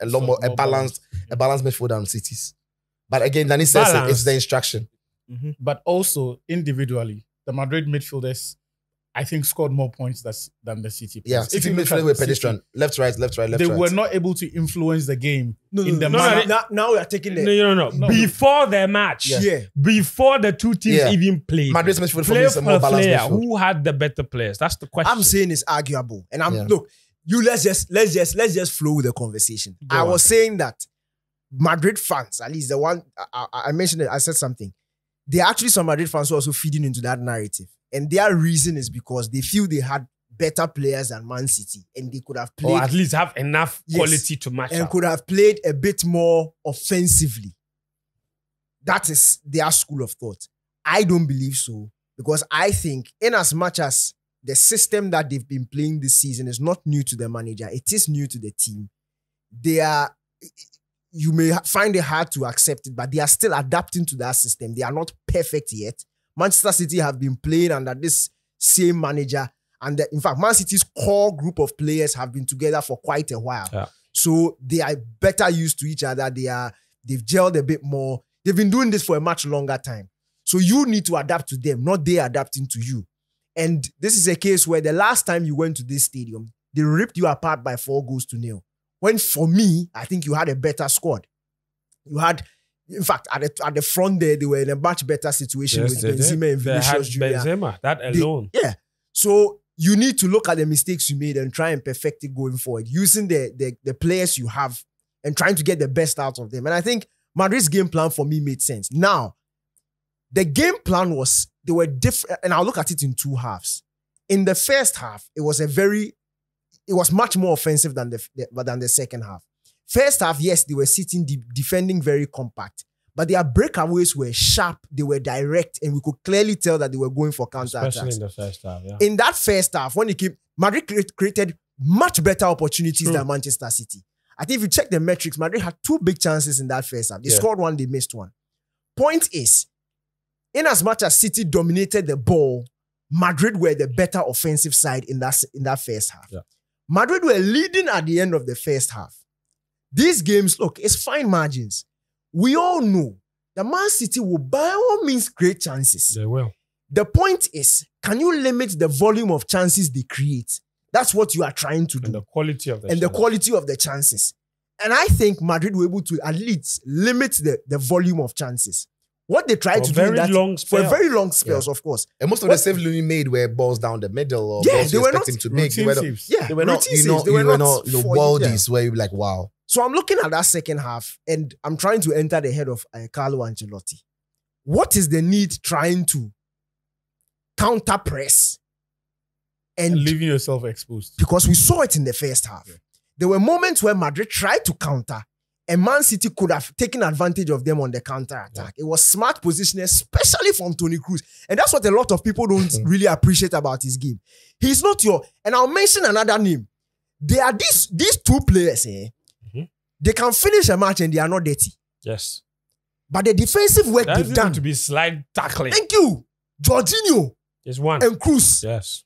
Speaker 4: a lot
Speaker 2: So,
Speaker 4: more a
Speaker 2: more
Speaker 4: balanced a balanced midfield than City's. But again, Danny says it, it's the instruction. Mm-hmm.
Speaker 2: But also individually, the Madrid midfielders, I think, scored more points that's, than the City.
Speaker 4: Yeah,
Speaker 2: players.
Speaker 4: City
Speaker 2: you look
Speaker 4: midfield
Speaker 2: at
Speaker 4: with
Speaker 2: City,
Speaker 4: pedestrian, left, right, left, right, left,
Speaker 2: They
Speaker 4: right.
Speaker 2: were not able to influence the game
Speaker 3: No, no,
Speaker 2: in
Speaker 3: no,
Speaker 2: the
Speaker 3: no,
Speaker 2: manner.
Speaker 3: Now, now we are taking
Speaker 1: No, no, no,
Speaker 2: No.
Speaker 1: Before the match,
Speaker 3: yeah.
Speaker 1: before the two teams
Speaker 4: Yeah.
Speaker 1: even played,
Speaker 4: Madrid's midfield for me
Speaker 1: player
Speaker 4: is a more balanced
Speaker 1: player,
Speaker 4: midfield.
Speaker 1: who had the better players? That's the question.
Speaker 3: I'm saying it's arguable. And I'm
Speaker 4: Yeah.
Speaker 3: look, you let's just let's just let's just flow with the conversation.
Speaker 1: Go
Speaker 3: I
Speaker 1: on.
Speaker 3: was saying that Madrid fans, at least the one I, I, I mentioned it, I said something. There are actually some Madrid fans who are also feeding into that narrative. And their reason is because they feel they had better players than Man City and they could have
Speaker 1: or
Speaker 3: played
Speaker 1: at least have enough
Speaker 3: Yes.
Speaker 1: quality to match
Speaker 3: and
Speaker 1: up.
Speaker 3: could have played a bit more offensively. That is their school of thought. I don't believe so because I think, in as much as the system that they've been playing this season is not new to the manager, it is new to the team. they are. You may find it hard to accept it, but they are still adapting to that system. They are not perfect yet. Manchester City have been playing under this same manager, and the- in fact, Man City's core group of players have been together for quite a while.
Speaker 1: Yeah.
Speaker 3: So they are better used to each other. They are they've gelled a bit more. They've been doing this for a much longer time. So you need to adapt to them, not they adapting to you. And this is a case where the last time you went to this stadium, they ripped you apart by four goals to nil. When for me, I think you had a better squad. You had, in fact, at the, at the front there, they were in a much better situation
Speaker 1: Yes,
Speaker 3: with
Speaker 1: they did.
Speaker 3: Benzema and
Speaker 1: They
Speaker 3: Vinicius Jr.
Speaker 1: Benzema. That
Speaker 3: They-
Speaker 1: alone.
Speaker 3: yeah. So you need to look at the mistakes you made and try and perfect it going forward, using the, the, the players you have and trying to get the best out of them. And I think Madrid's game plan for me made sense. Now, the game plan was they were different, and I'll look at it in two halves. In the first half, it was a very, it was much more offensive than the, the than the second half. First half, yes, they were sitting defending very compact, but their breakaways were sharp, they were direct, and we could clearly tell that they were going for counter
Speaker 1: Especially
Speaker 3: attacks
Speaker 1: in the first half. Yeah.
Speaker 3: in that first half, when it came, Madrid create- created much better opportunities
Speaker 1: True.
Speaker 3: than Manchester City. I think if you check the metrics, Madrid had two big chances in that first half. They
Speaker 1: Yeah.
Speaker 3: scored one, they missed one. Point is, in as much as City dominated the ball, Madrid were the better offensive side in that, in that first half.
Speaker 1: Yeah.
Speaker 3: Madrid were leading at the end of the first half. These games, look, it's fine margins. We all know that Man City will by all means create chances.
Speaker 1: They will.
Speaker 3: The point is, can you limit the volume of chances they create? That's what you are trying to
Speaker 1: And
Speaker 3: do.
Speaker 1: the quality of the
Speaker 3: And the quality of the chances. And I think Madrid were able to at least limit the, the volume of chances. What they tried
Speaker 1: For
Speaker 3: to do in that,
Speaker 1: long
Speaker 3: for a very long spells, of course.
Speaker 4: And most of
Speaker 3: What-
Speaker 4: the saves Lunin made were balls down the middle or
Speaker 3: Yeah,
Speaker 4: balls
Speaker 3: they
Speaker 4: you
Speaker 3: were not
Speaker 4: him to make. They
Speaker 2: Routine
Speaker 4: were not.
Speaker 3: Yeah,
Speaker 4: they were not, you know,
Speaker 3: they
Speaker 4: you
Speaker 3: were
Speaker 4: were
Speaker 3: not
Speaker 4: not, you know,
Speaker 3: for-
Speaker 4: worldies where you're like, wow.
Speaker 3: So I'm looking at that second half, and I'm trying to enter the head of uh, Carlo Ancelotti. What is the need trying to counter press and
Speaker 2: And leaving yourself exposed.
Speaker 3: because we saw it in the first half. There were moments where Madrid tried to counter, and Man City could have taken advantage of them on the counter attack. It was smart positioning, especially from Toni Kroos, and that's what a lot of people don't (laughs) really appreciate about his game. He's not your, and I'll mention another name. They are these these two players. Eh,
Speaker 1: Mhm.
Speaker 3: They can finish a match and they are not dirty,
Speaker 1: Yes.
Speaker 3: but the defensive work
Speaker 1: That
Speaker 3: they've done.
Speaker 1: to be slide tackling.
Speaker 3: Thank you, Jorginho
Speaker 1: It's one.
Speaker 3: and Kroos.
Speaker 1: Yes.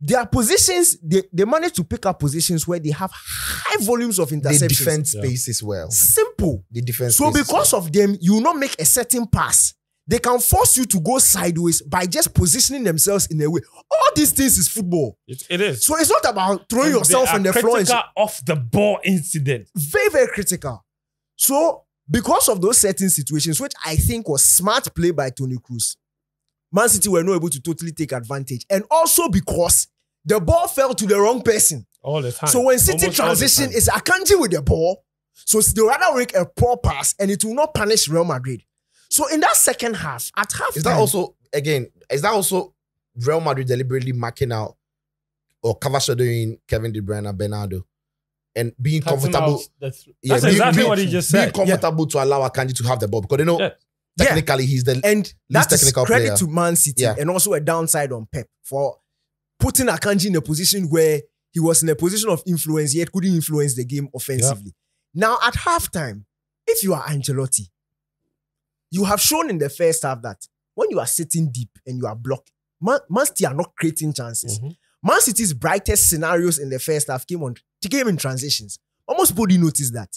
Speaker 3: Their positions, they, they manage to pick up positions where they have high volumes of
Speaker 4: They
Speaker 3: interceptions.
Speaker 4: defend
Speaker 1: Yeah.
Speaker 4: spaces well.
Speaker 3: Simple.
Speaker 4: They defend
Speaker 3: So because of them, you will not make a certain pass. They can force you to go sideways by just positioning themselves in a way. All these things is football.
Speaker 1: It, it is.
Speaker 3: So it's not about throwing
Speaker 1: And
Speaker 3: yourself
Speaker 1: they
Speaker 3: on the floor.
Speaker 1: Critical off the ball incident.
Speaker 3: very, very critical. So because of those certain situations, which I think was smart play by Tony Cruz, Man City were not able to totally take advantage. And also because the ball fell to the wrong person.
Speaker 1: All the time.
Speaker 3: So when City
Speaker 1: Almost all the
Speaker 3: transition,
Speaker 1: time.
Speaker 3: it's Akanji with the ball. So they rather make a poor pass and it will not punish Real Madrid. So in that second half, at half
Speaker 4: Is that also again? Is that also Real Madrid deliberately marking out or cover shadowing Kevin De Bruyne and Bernardo, and being
Speaker 2: Cutting
Speaker 4: comfortable?
Speaker 2: out the th-
Speaker 1: That's
Speaker 4: being-
Speaker 1: exactly
Speaker 4: being-
Speaker 1: what he just said.
Speaker 4: Being
Speaker 1: said.
Speaker 4: comfortable to allow Akanji to have the ball because they know
Speaker 1: Yeah.
Speaker 4: Technically he's the
Speaker 3: and that's
Speaker 4: technical
Speaker 3: credit
Speaker 4: player.
Speaker 3: to Man City
Speaker 4: Yeah.
Speaker 3: and also a downside on Pep for putting Akanji in a position where he was in a position of influence yet couldn't influence the game offensively. Now at halftime, if you are Ancelotti, you have shown in the first half that when you are sitting deep and you are blocked, Man, Man City are not creating chances.
Speaker 1: Mhm.
Speaker 3: Man City's brightest scenarios in the first half came on came in transitions. Almost nobody noticed that.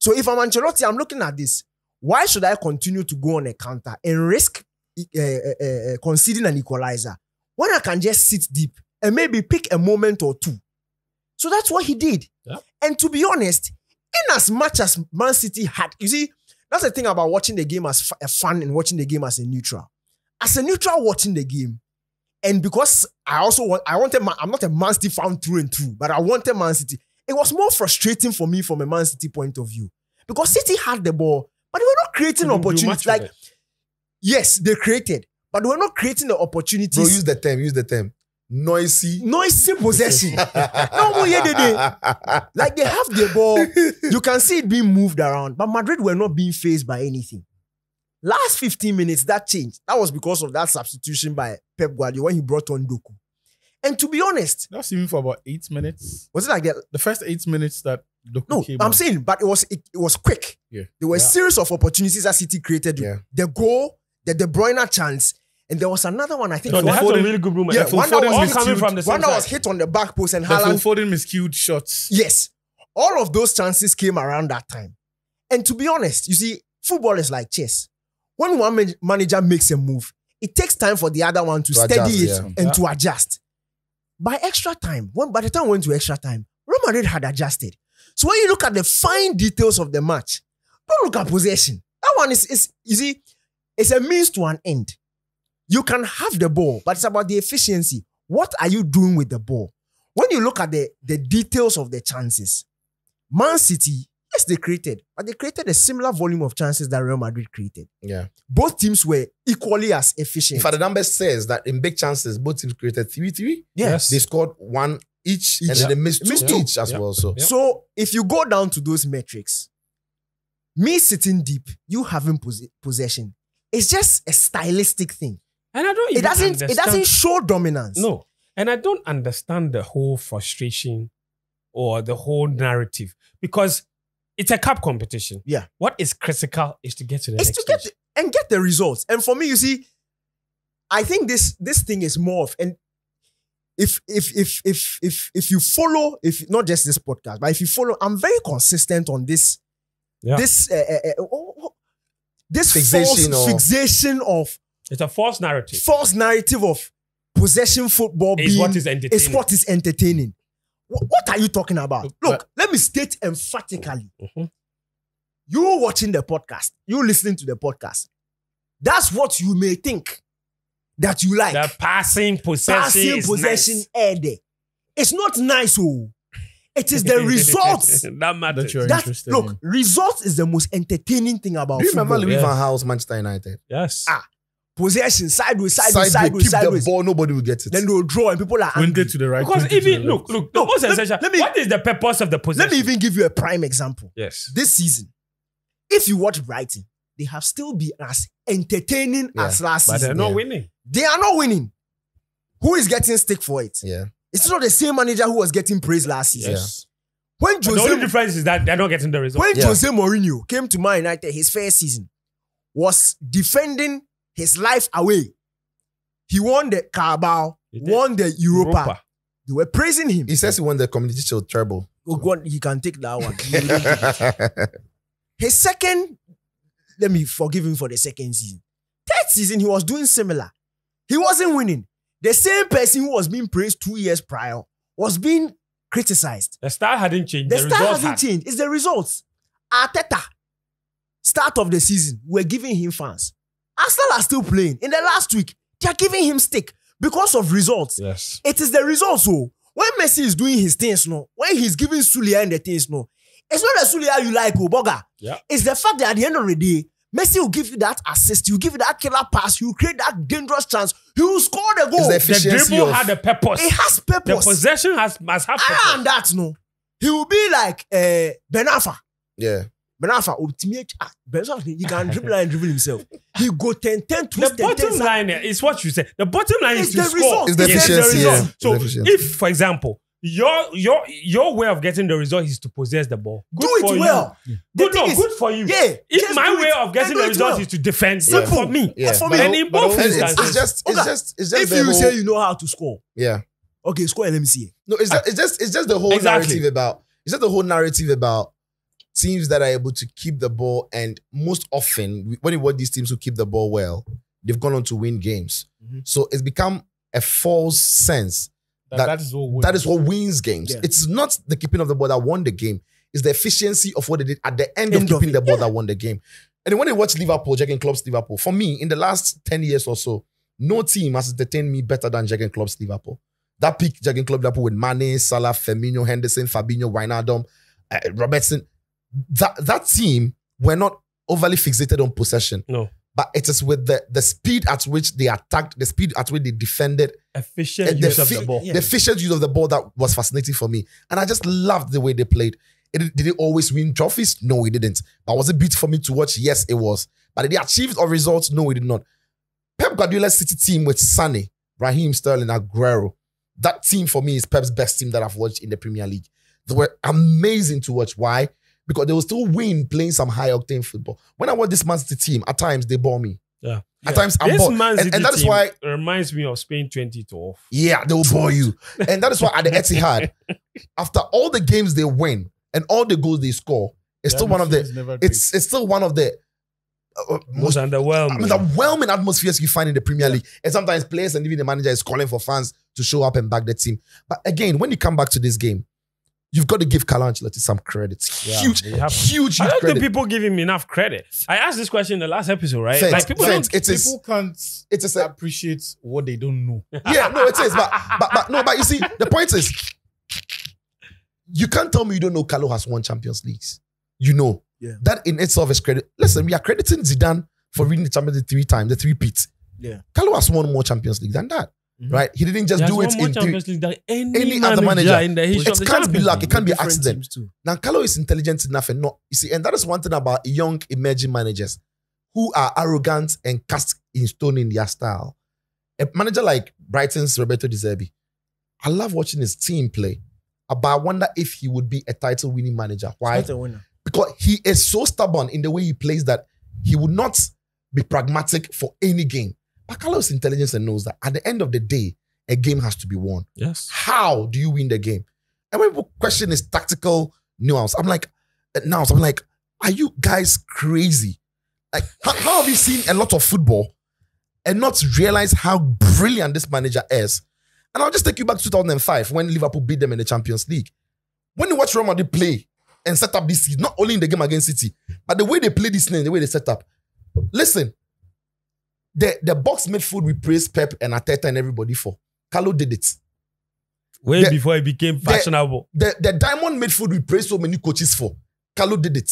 Speaker 3: So if I'm Ancelotti, I'm looking at this. Why should I continue to go on a counter and risk uh, uh, uh, conceding an equalizer when I can just sit deep and maybe pick a moment or two? So that's what he did.
Speaker 1: Yeah.
Speaker 3: And to be honest, in as much as Man City had, you see, that's the thing about watching the game as a fan and watching the game as a neutral. As a neutral watching the game, and because I also want, I wanted, I'm not a Man City fan through and through, but I wanted Man City. It was more frustrating for me from a Man City point of view because City had the ball, but they were not creating
Speaker 1: Couldn't
Speaker 3: opportunities. Like, yes, they created, but they were not creating the opportunities.
Speaker 4: bro. Use the term. Use the term. Noisy.
Speaker 3: noisy possession. (laughs) no more here they did. Like they have the ball, you can see it being moved around, but Madrid were not being faced by anything. Last 15 minutes, that changed. That was because of that substitution by Pep Guardiola when he brought on Doku. And to be honest,
Speaker 2: That's even for about eight minutes.
Speaker 3: was it like that?
Speaker 2: The first eight minutes that Doku
Speaker 3: No, I'm
Speaker 2: on.
Speaker 3: saying, but it was it, it was quick.
Speaker 2: Yeah.
Speaker 3: There were a series of opportunities that City created.
Speaker 4: Yeah.
Speaker 3: The goal, the De Bruyne chance, and there was another one. I think.
Speaker 1: No,
Speaker 3: it
Speaker 1: they had
Speaker 2: Foden-
Speaker 1: some really good movement.
Speaker 3: yeah, one that
Speaker 2: Foden
Speaker 3: was
Speaker 1: coming from the same
Speaker 3: one that was hit on the back post and
Speaker 2: The Phil
Speaker 3: Haaland.
Speaker 2: Foden miscued shots.
Speaker 3: Yes, all of those chances came around that time. And to be honest, you see, football is like chess. When one man- manager makes a move, it takes time for the other one to,
Speaker 4: To
Speaker 3: steady
Speaker 4: adjust,
Speaker 3: it
Speaker 4: yeah.
Speaker 3: and
Speaker 1: Yeah.
Speaker 3: to adjust. By extra time, when by the time we went to extra time, Real Madrid had adjusted. So when you look at the fine details of the match, don't look at possession. That one is, is you see, it's a means to an end. You can have the ball, but it's about the efficiency. What are you doing with the ball? When you look at the, the details of the chances, Man City, yes, they created, but they created a similar volume of chances that Real Madrid created.
Speaker 4: Yeah.
Speaker 3: Both teams were equally as efficient.
Speaker 4: In fact, the number says that in big chances, both teams created 3 3.
Speaker 1: Yes.
Speaker 4: They scored one each, and
Speaker 3: Each.
Speaker 4: then they missed two,
Speaker 3: Missed two.
Speaker 4: each as
Speaker 1: Yeah.
Speaker 4: well. So
Speaker 1: Yeah.
Speaker 3: So if you go down to those metrics, me sitting deep, you having pos- possession, it's just a stylistic thing.
Speaker 1: And I don't
Speaker 3: It doesn't. It doesn't show dominance.
Speaker 1: No. And I don't understand the whole frustration or the whole narrative because it's a cup competition.
Speaker 3: Yeah.
Speaker 1: What is critical is to get to the
Speaker 3: it's
Speaker 1: next
Speaker 3: to get
Speaker 1: stage.
Speaker 3: the- and get the results. And for me, you see, I think this this thing is more of and if if if if if if you follow if not just this podcast, but if you follow, I'm very consistent on this
Speaker 1: Yeah.
Speaker 3: this uh, uh, uh, oh, this
Speaker 4: Fixation
Speaker 3: false
Speaker 4: or-
Speaker 3: fixation of
Speaker 1: It's a false narrative.
Speaker 3: false narrative of possession football
Speaker 1: Is
Speaker 3: being
Speaker 1: what is entertaining.
Speaker 3: is what is entertaining. Wh- What are you talking about?
Speaker 2: Look, but-
Speaker 3: let me state emphatically.
Speaker 1: Mhm.
Speaker 3: You watching the podcast, you listening to the podcast. That's what you may think that you like.
Speaker 1: The passing possession
Speaker 3: Passing
Speaker 1: is
Speaker 3: possession
Speaker 1: nice.
Speaker 3: air there. It's not nice, oh. It is the (laughs) results.
Speaker 1: that
Speaker 2: That you're
Speaker 3: that
Speaker 2: interested
Speaker 3: look,
Speaker 2: in.
Speaker 3: results is the most entertaining thing about
Speaker 4: do you remember
Speaker 3: football.
Speaker 4: Louis
Speaker 1: yeah.
Speaker 4: Van Gaal's Manchester United?
Speaker 1: Yes.
Speaker 3: Ah, Possession, sideways, sideways,
Speaker 4: Sideway,
Speaker 3: sideways,
Speaker 4: keep
Speaker 3: sideways.
Speaker 4: the ball, nobody will get it.
Speaker 3: Then they'll draw and people are
Speaker 2: Went
Speaker 3: angry.
Speaker 2: it to the right.
Speaker 1: because
Speaker 2: went it to
Speaker 1: even
Speaker 2: the
Speaker 1: look,
Speaker 2: left.
Speaker 1: look, the
Speaker 3: No,
Speaker 1: most
Speaker 3: let-
Speaker 1: essential.
Speaker 3: let me-
Speaker 1: what is the purpose of the possession?
Speaker 3: Let me even give you a prime example.
Speaker 1: Yes.
Speaker 3: this season, if you watch Brighton, they have still been as entertaining
Speaker 4: Yeah,
Speaker 3: as last
Speaker 1: But they're
Speaker 3: season.
Speaker 1: not
Speaker 4: Yeah.
Speaker 1: winning.
Speaker 3: They are not winning. Who is getting stick for it?
Speaker 4: yeah.
Speaker 3: It's not the same manager who was getting praise last season.
Speaker 1: Yes.
Speaker 3: When
Speaker 1: But the only
Speaker 3: Jose,
Speaker 1: difference is that they're not getting the result.
Speaker 3: when
Speaker 4: Yeah.
Speaker 3: Jose Mourinho came to Man United his first season, was defending his life away. He won the Carabao, won the Europa.
Speaker 1: Europa.
Speaker 3: They were praising him.
Speaker 4: He says he won the community shield treble.
Speaker 3: Oh, God, he can take that one. He will take it. His second, let me forgive him for the second season. Third season, he was doing similar. He wasn't winning. The same person who was being praised two years prior was being criticized.
Speaker 1: The style hadn't changed.
Speaker 3: The,
Speaker 1: The,
Speaker 3: style hasn't
Speaker 1: had.
Speaker 3: changed. It's the results. Arteta, start of the season, we're giving him fans. Arsenal are still playing. In the last week, they are giving him stick because of results.
Speaker 1: Yes.
Speaker 3: It is the results. So when Messi is doing his things, no, when he's giving Sulia and the things, no, it's not the Sulia you like, oh, Boga.
Speaker 1: Yeah.
Speaker 3: It's the fact that at the end of the day, Messi will give you that assist, you give you that killer pass, you create that dangerous chance, he will score the goal.
Speaker 4: The
Speaker 1: The
Speaker 4: efficiency
Speaker 1: dribble
Speaker 4: of
Speaker 1: had a purpose.
Speaker 3: it has
Speaker 1: The
Speaker 3: purpose.
Speaker 1: possession has must have
Speaker 3: Other
Speaker 1: purpose.
Speaker 3: than that, no, he will be like uh, Ben Arfa.
Speaker 4: yeah.
Speaker 3: Ben Arfa, ultimate, ah, Ben Arfa, he can dribble and dribble himself. (laughs) He go 10 10 twist
Speaker 1: The
Speaker 3: 10
Speaker 1: bottom
Speaker 3: 10
Speaker 1: line is what you said. The bottom line is to
Speaker 3: the
Speaker 1: score.
Speaker 3: result.
Speaker 4: It's the
Speaker 3: Yes, the
Speaker 4: efficiency.
Speaker 3: result.
Speaker 4: Yeah.
Speaker 1: So
Speaker 4: the efficiency.
Speaker 1: if, for example, your your your way of getting the result is to possess the ball. Good
Speaker 3: Do it
Speaker 1: for
Speaker 3: well.
Speaker 1: You.
Speaker 3: The
Speaker 1: Good, no,
Speaker 3: is-
Speaker 1: good for you.
Speaker 3: Yeah,
Speaker 1: If my way
Speaker 3: it
Speaker 1: of getting the result
Speaker 3: well.
Speaker 1: is to defend,
Speaker 3: Simple.
Speaker 1: good for me.
Speaker 4: Yeah.
Speaker 3: for me.
Speaker 1: And in both
Speaker 2: the
Speaker 4: It's, it's just, it's
Speaker 3: Okay.
Speaker 4: just, it's just
Speaker 3: If
Speaker 4: the
Speaker 3: you
Speaker 4: whole,
Speaker 3: say you know how to score,
Speaker 4: yeah.
Speaker 3: okay, score and let me see.
Speaker 4: No, it's just, it's just, it's just the whole
Speaker 1: Exactly.
Speaker 4: narrative about, it's just the whole narrative about teams that are able to keep the ball, and most often when you watch these teams who keep the ball well, they've gone on to win games.
Speaker 3: Mhm.
Speaker 4: So it's become a false sense
Speaker 2: That,
Speaker 4: that-
Speaker 2: is what
Speaker 4: that is what wins games.
Speaker 3: Yeah.
Speaker 4: It's not the keeping of the ball that won the game. It's the efficiency of what they did at the end,
Speaker 3: End
Speaker 4: of
Speaker 3: of
Speaker 4: keeping
Speaker 3: it,
Speaker 4: the ball that won the game. And when I watch Liverpool, Jurgen Klopp's Liverpool, for me, in the last 10 years or so, no team has entertained me better than Jurgen Klopp's Liverpool. That peak Jurgen Klopp Liverpool with Mane, Salah, Firmino, Henderson, Fabinho, Wijnaldum, uh, Robertson. That, that team were not overly fixated on possession.
Speaker 1: No.
Speaker 4: But it is with the, the speed at which they attacked, the speed at which they defended,
Speaker 1: efficient
Speaker 4: and the
Speaker 1: use of the ball.
Speaker 4: the efficient use of the ball that was fascinating for me. And I just loved the way they played. It, did it always win trophies? No, it didn't. But was it beautiful for me to watch? Yes, it was. But did they achieve or results? No, it did not. Pep Guardiola's City team with Sane, Raheem Sterling, Aguero. That team for me is Pep's best team that I've watched in the Premier League. They were amazing to watch. Why? Because they will still win playing some high octane football. When I watch this Man City team, at times they bore me.
Speaker 1: Yeah.
Speaker 4: At times I'm
Speaker 1: This
Speaker 4: bored.
Speaker 1: Man
Speaker 4: And, and that is why,
Speaker 1: reminds me of Spain 2012.
Speaker 4: yeah, they will bore you. (laughs) And that is why at the Etihad, (laughs) after all the games they win and all the goals they score, it's still one of the
Speaker 2: It's
Speaker 4: it's still one of the uh, uh,
Speaker 1: Most
Speaker 4: most I
Speaker 1: underwhelming.
Speaker 4: mean, the atmospheres you find in the Premier League. And sometimes players and even the manager is calling for fans to show up and back the team. But again, when you come back to this game, you've got to give Carlo Ancelotti some credit.
Speaker 1: Yeah,
Speaker 4: huge,
Speaker 1: have to.
Speaker 4: huge,
Speaker 1: I don't
Speaker 4: credit.
Speaker 1: think people give him enough credit. I asked this question in the last episode, right?
Speaker 4: Thanks,
Speaker 1: like people
Speaker 4: thanks.
Speaker 1: don't.
Speaker 4: It is.
Speaker 2: People can't
Speaker 4: It's a
Speaker 2: appreciate what they don't know. (laughs)
Speaker 4: yeah, no, it is. But, but but no, but you see, the point is, you can't tell me you don't know Carlo has won Champions Leagues. You know
Speaker 3: Yeah.
Speaker 4: that in itself is credit. Listen, we are crediting Zidane for winning the Champions League three times, the three peats.
Speaker 3: Yeah.
Speaker 4: Carlo has won more Champions League than that.
Speaker 3: Mm-hmm.
Speaker 4: right? He didn't just
Speaker 1: He
Speaker 4: do it in three.
Speaker 1: Champions any,
Speaker 4: any
Speaker 1: manager,
Speaker 4: other manager.
Speaker 1: in the history
Speaker 4: It
Speaker 1: the
Speaker 4: can't be luck. It can't be accident.
Speaker 3: teams.
Speaker 4: Now, Carlo is intelligent enough and not, you see, and that is one thing about young emerging managers who are arrogant and cast in stone in their style. A manager like Brighton's Roberto De Zerbi, I love watching his team play, but I wonder if he would be a title winning manager. Why?
Speaker 3: Not winner.
Speaker 4: Because he is so stubborn in the way he plays that he would not be pragmatic for any game. Is intelligent and knows that at the end of the day, a game has to be won.
Speaker 1: Yes.
Speaker 4: How do you win the game? And when people question his tactical nuance, I'm like, uh, now I'm like, are you guys crazy? Like, how, how have you seen a lot of football and not realize how brilliant this manager is? And I'll just take you back to 2005 when Liverpool beat them in the Champions League. When you watch Real Madrid play and set up this not only in the game against City, but the way they play this season, the way they set up. Listen, the, the box midfield we praise Pep and Arteta and everybody for. Carlo did it.
Speaker 1: Way
Speaker 4: The-
Speaker 1: before it became fashionable.
Speaker 4: the the diamond midfield we praise so many coaches for. Carlo did it.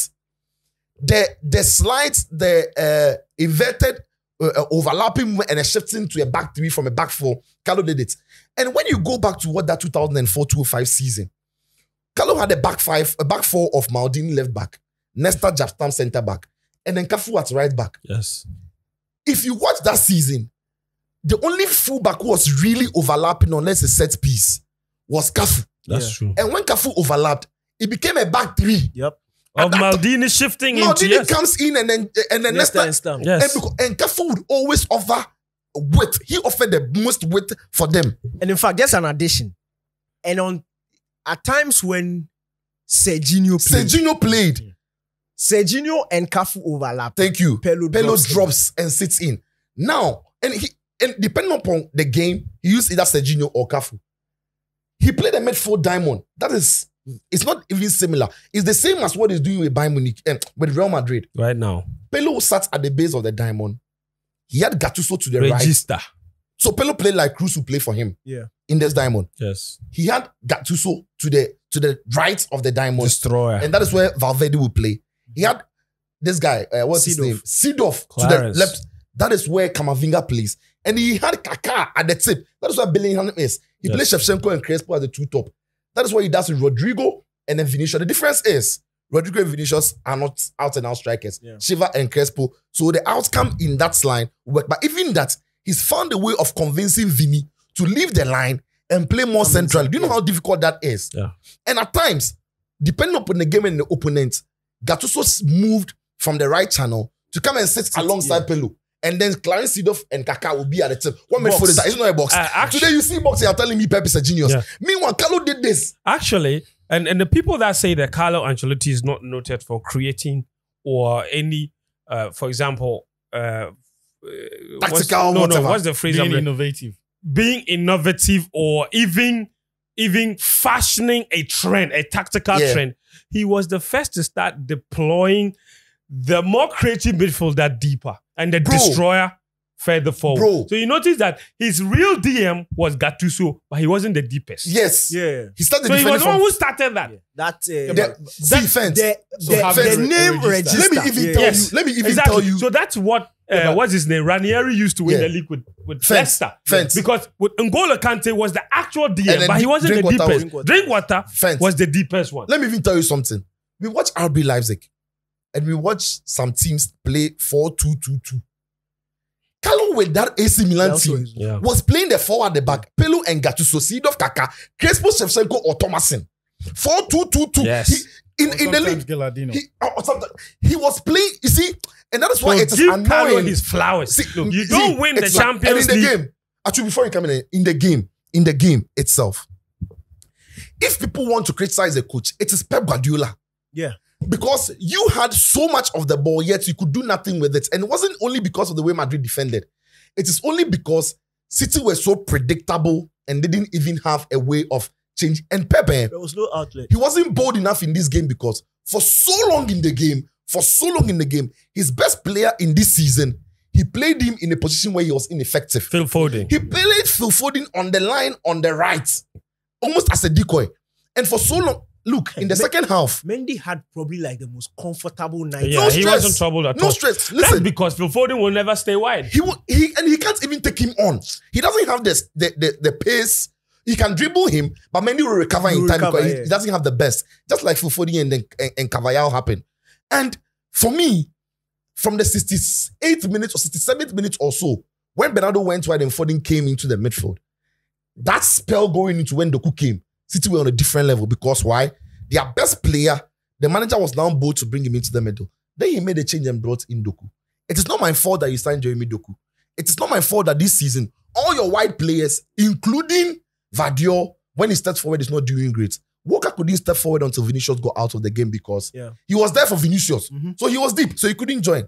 Speaker 4: The the slides, the uh, inverted uh, uh, overlapping and a shifting to a back three from a back four, Carlo did it. And when you go back to what that 2004-2005 season, Carlo had a back five, a back four of Maldini left back, Nesta Jaap Stam center back, and then Cafu at right back.
Speaker 1: yes.
Speaker 4: If you watch that season, the only fullback who was really overlapping unless a set piece was Cafu.
Speaker 1: That's
Speaker 3: Yeah.
Speaker 1: true.
Speaker 4: And when Cafu overlapped, it became a back three.
Speaker 3: Yep.
Speaker 1: Of
Speaker 4: that-
Speaker 1: Maldini shifting into
Speaker 4: Maldini
Speaker 1: yes.
Speaker 4: comes in and then and then
Speaker 3: Nesta
Speaker 4: Nesta
Speaker 3: and
Speaker 1: yes.
Speaker 4: and, because, and Cafu would always offer width. He offered the most width for them.
Speaker 3: And in fact, just an addition. And on at times when Serginho played,
Speaker 4: Serginho played.
Speaker 3: Serginho and Cafu overlap.
Speaker 4: Thank you.
Speaker 3: Pirlo
Speaker 4: Pirlo
Speaker 3: drops
Speaker 4: drops, and sits in. Now, and he and depending upon the game, he used either Serginho or Cafu. He played a midfield diamond. That is, it's not even similar. It's the same as what he's doing with Bayern Munich and with Real Madrid.
Speaker 1: right now.
Speaker 4: Pirlo sat at the base of the diamond. He had Gattuso to the right.
Speaker 1: Regista.
Speaker 4: So Pirlo played like Kroos who played for him
Speaker 3: Yeah.
Speaker 4: in this diamond.
Speaker 1: Yes.
Speaker 4: He had Gattuso to the to the right of the diamond,
Speaker 1: Destroyer.
Speaker 4: and that is where Valverde will play. He had this guy, uh, what's his name? Seedorf to the left. That is where Camavinga plays, and he had Kaká at the tip. That is where Bellingham is. He
Speaker 1: Yes.
Speaker 4: plays Shevchenko and Crespo as the two top. That is what he does with Rodrygo and then Vinicius. The difference is Rodrygo and Vinicius are not out and out strikers.
Speaker 3: Yeah.
Speaker 4: Sheva and Crespo. So the outcome in that line work. But even that, he's found a way of convincing Vini to leave the line and play more central. Do you know how difficult that is?
Speaker 1: Yeah.
Speaker 4: And at times, depending upon the game and the opponent, Gattuso moved from the right channel to come and sit alongside Pirlo. And then Clarence Seedorf and Kaká will be at the tip. What
Speaker 3: Box.
Speaker 4: for is that? It's not a box.
Speaker 1: Uh, actu-
Speaker 4: Today you see box, you're telling me Pep is a genius.
Speaker 1: Yeah.
Speaker 4: Meanwhile, Carlo did this.
Speaker 1: Actually, and, and the people that say that Carlo Ancelotti is not noted for creating or any, uh, for example, uh, uh, what's-
Speaker 4: Tactical,
Speaker 1: no,
Speaker 4: whatever.
Speaker 1: no, what's the phrase? I'm
Speaker 2: Being
Speaker 1: looking-
Speaker 2: innovative.
Speaker 1: being innovative or even even fashioning a trend, a tactical
Speaker 4: Yeah.
Speaker 1: trend. He was the first to start deploying the more creative midfielder deeper and the
Speaker 4: Bro.
Speaker 1: destroyer further forward.
Speaker 4: Bro.
Speaker 1: So you notice that his real DM was Gattuso, but he wasn't the deepest.
Speaker 4: Yes.
Speaker 3: Yeah.
Speaker 4: He started
Speaker 1: So he was the one who started that.
Speaker 3: That uh,
Speaker 4: the, see, fence.
Speaker 3: the,
Speaker 2: So
Speaker 3: the,
Speaker 2: have
Speaker 3: the
Speaker 2: the
Speaker 3: name
Speaker 2: regista.
Speaker 3: regista.
Speaker 4: let me even
Speaker 3: Yeah.
Speaker 4: tell
Speaker 1: Yes.
Speaker 4: you. Let me even
Speaker 1: exactly.
Speaker 4: tell you.
Speaker 1: So that's what uh, what's his name? Ranieri used to win
Speaker 4: Yeah.
Speaker 1: the league with with
Speaker 4: Fence.
Speaker 1: Leicester.
Speaker 4: Fence.
Speaker 1: Because with N'Golo Kante was the actual DM, but he wasn't the deepest.
Speaker 3: was-
Speaker 1: Drinkwater
Speaker 4: Fence.
Speaker 1: was the deepest one.
Speaker 4: Let me even tell you something. We watch RB Leipzig and we watch some teams play 4 2 2 2. Carlo with that AC Milan
Speaker 3: Yeah,
Speaker 4: team
Speaker 3: is-
Speaker 1: Yeah.
Speaker 4: was playing the four at the back. Pelu and Gattuso, Seedorf, Kaka, Crespo, Shevchenko, or Thomason. Four two two two.
Speaker 1: Yes.
Speaker 4: In
Speaker 2: Or
Speaker 4: in the league, he oh, oh, sometimes- he was playing. You see, and that is why
Speaker 1: So
Speaker 4: it is
Speaker 1: give Carlo
Speaker 4: annoying.
Speaker 1: his flowers.
Speaker 4: See,
Speaker 1: Look, you
Speaker 4: see,
Speaker 1: don't win the
Speaker 4: it's
Speaker 1: Champions
Speaker 4: and in the game. Actually, before you come in, in the game, in the game itself, if people want to criticize a coach, it is Pep Guardiola.
Speaker 3: Yeah.
Speaker 4: Because you had so much of the ball, yet you could do nothing with it. And it wasn't only because of the way Madrid defended. It is only because City were so predictable and they didn't even have a way of change. And Pep, eh,
Speaker 3: There was no outlet.
Speaker 4: he wasn't bold enough in this game because for so long in the game, for so long in the game, his best player in this season, he played him in a position where he was ineffective.
Speaker 1: Phil Foden.
Speaker 4: He played Phil Foden on the line on the right, almost as a decoy. And for so long, look, in the
Speaker 3: Me-
Speaker 4: second half,
Speaker 3: Mendy had probably like the most comfortable night.
Speaker 1: Yeah,
Speaker 4: no
Speaker 1: he
Speaker 4: stress.
Speaker 1: wasn't troubled at
Speaker 4: no
Speaker 1: all.
Speaker 4: stress.
Speaker 1: That's because Phil Foden will never stay wide.
Speaker 4: he will, he and he can't even take him on. He doesn't have this, the, the the pace. He can dribble him, but many will recover
Speaker 3: He
Speaker 4: in
Speaker 3: will
Speaker 4: time
Speaker 3: recover,
Speaker 4: because he,
Speaker 3: yeah.
Speaker 4: he doesn't have the best. Just like Foden and then and, and Carvajal happened. And for me, from the 68th minute or 67th minute or so, when Bernardo went wide and Foden came into the midfield, that spell going into when Doku came, City were on a different level because why? Their best player, the manager was now bold to bring him into the middle. Then he made a change and brought in Doku. It is not my fault that you signed Jeremy Doku. It is not my fault that this season, all your wide players, including Gvardiol, when he steps forward, is not doing great. Walker couldn't step forward until Vinicius got out of the game because
Speaker 3: Yeah.
Speaker 4: he was there for Vinicius.
Speaker 3: Mhm.
Speaker 4: So he was deep, so he couldn't join.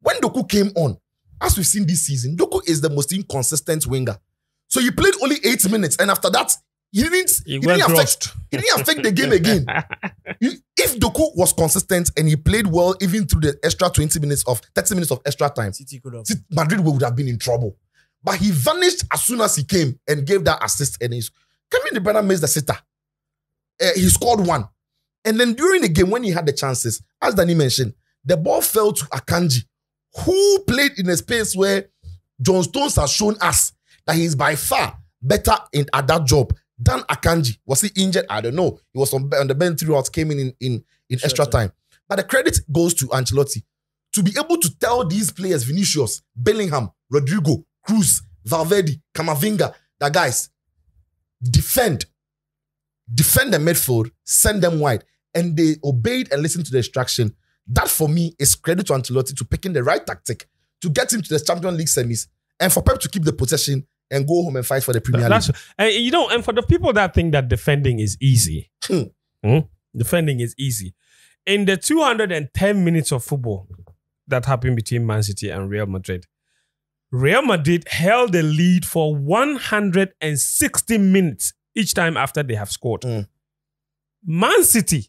Speaker 4: When Doku came on, as we've seen this season, Doku is the most inconsistent winger. So he played only eight minutes, and after that, he didn't,
Speaker 1: He
Speaker 4: he didn't, affect, (laughs) he didn't affect the game again. (laughs) If Doku was consistent and he played well even through the extra 20 minutes of 30 minutes of extra time,
Speaker 3: City could have.
Speaker 4: Madrid would have been in trouble. But he vanished as soon as he came and gave that assist. And he's Kevin De Bruyne missed the sitter. Uh, he scored one. And then during the game, when he had the chances, as Danny mentioned, the ball fell to Akanji, who played in a space where John Stones has shown us that he is by far better in, at that job than Akanji. Was he injured? I don't know. He was on, on the bench throughout, came in in, in, in
Speaker 3: Sure,
Speaker 4: extra
Speaker 3: sure.
Speaker 4: time. But the credit goes to Ancelotti to be able to tell these players, Vinicius, Bellingham, Rodrygo, Kroos, Valverde, Camavinga, the guys, defend, defend the midfield, send them wide. And they obeyed and listened to the instruction. That for me is credit to Ancelotti to picking the right tactic to get him to the Champions League semis and for Pep to keep the possession and go home and fight for the Premier
Speaker 1: That's
Speaker 4: League.
Speaker 1: and you know, and for the people that think that defending is easy,
Speaker 4: Hmm.
Speaker 1: hmm, defending is easy. In the 210 minutes of football that happened between Man City and Real Madrid, Real Madrid held the lead for 160 minutes each time after they have scored.
Speaker 4: Hmm.
Speaker 1: Man City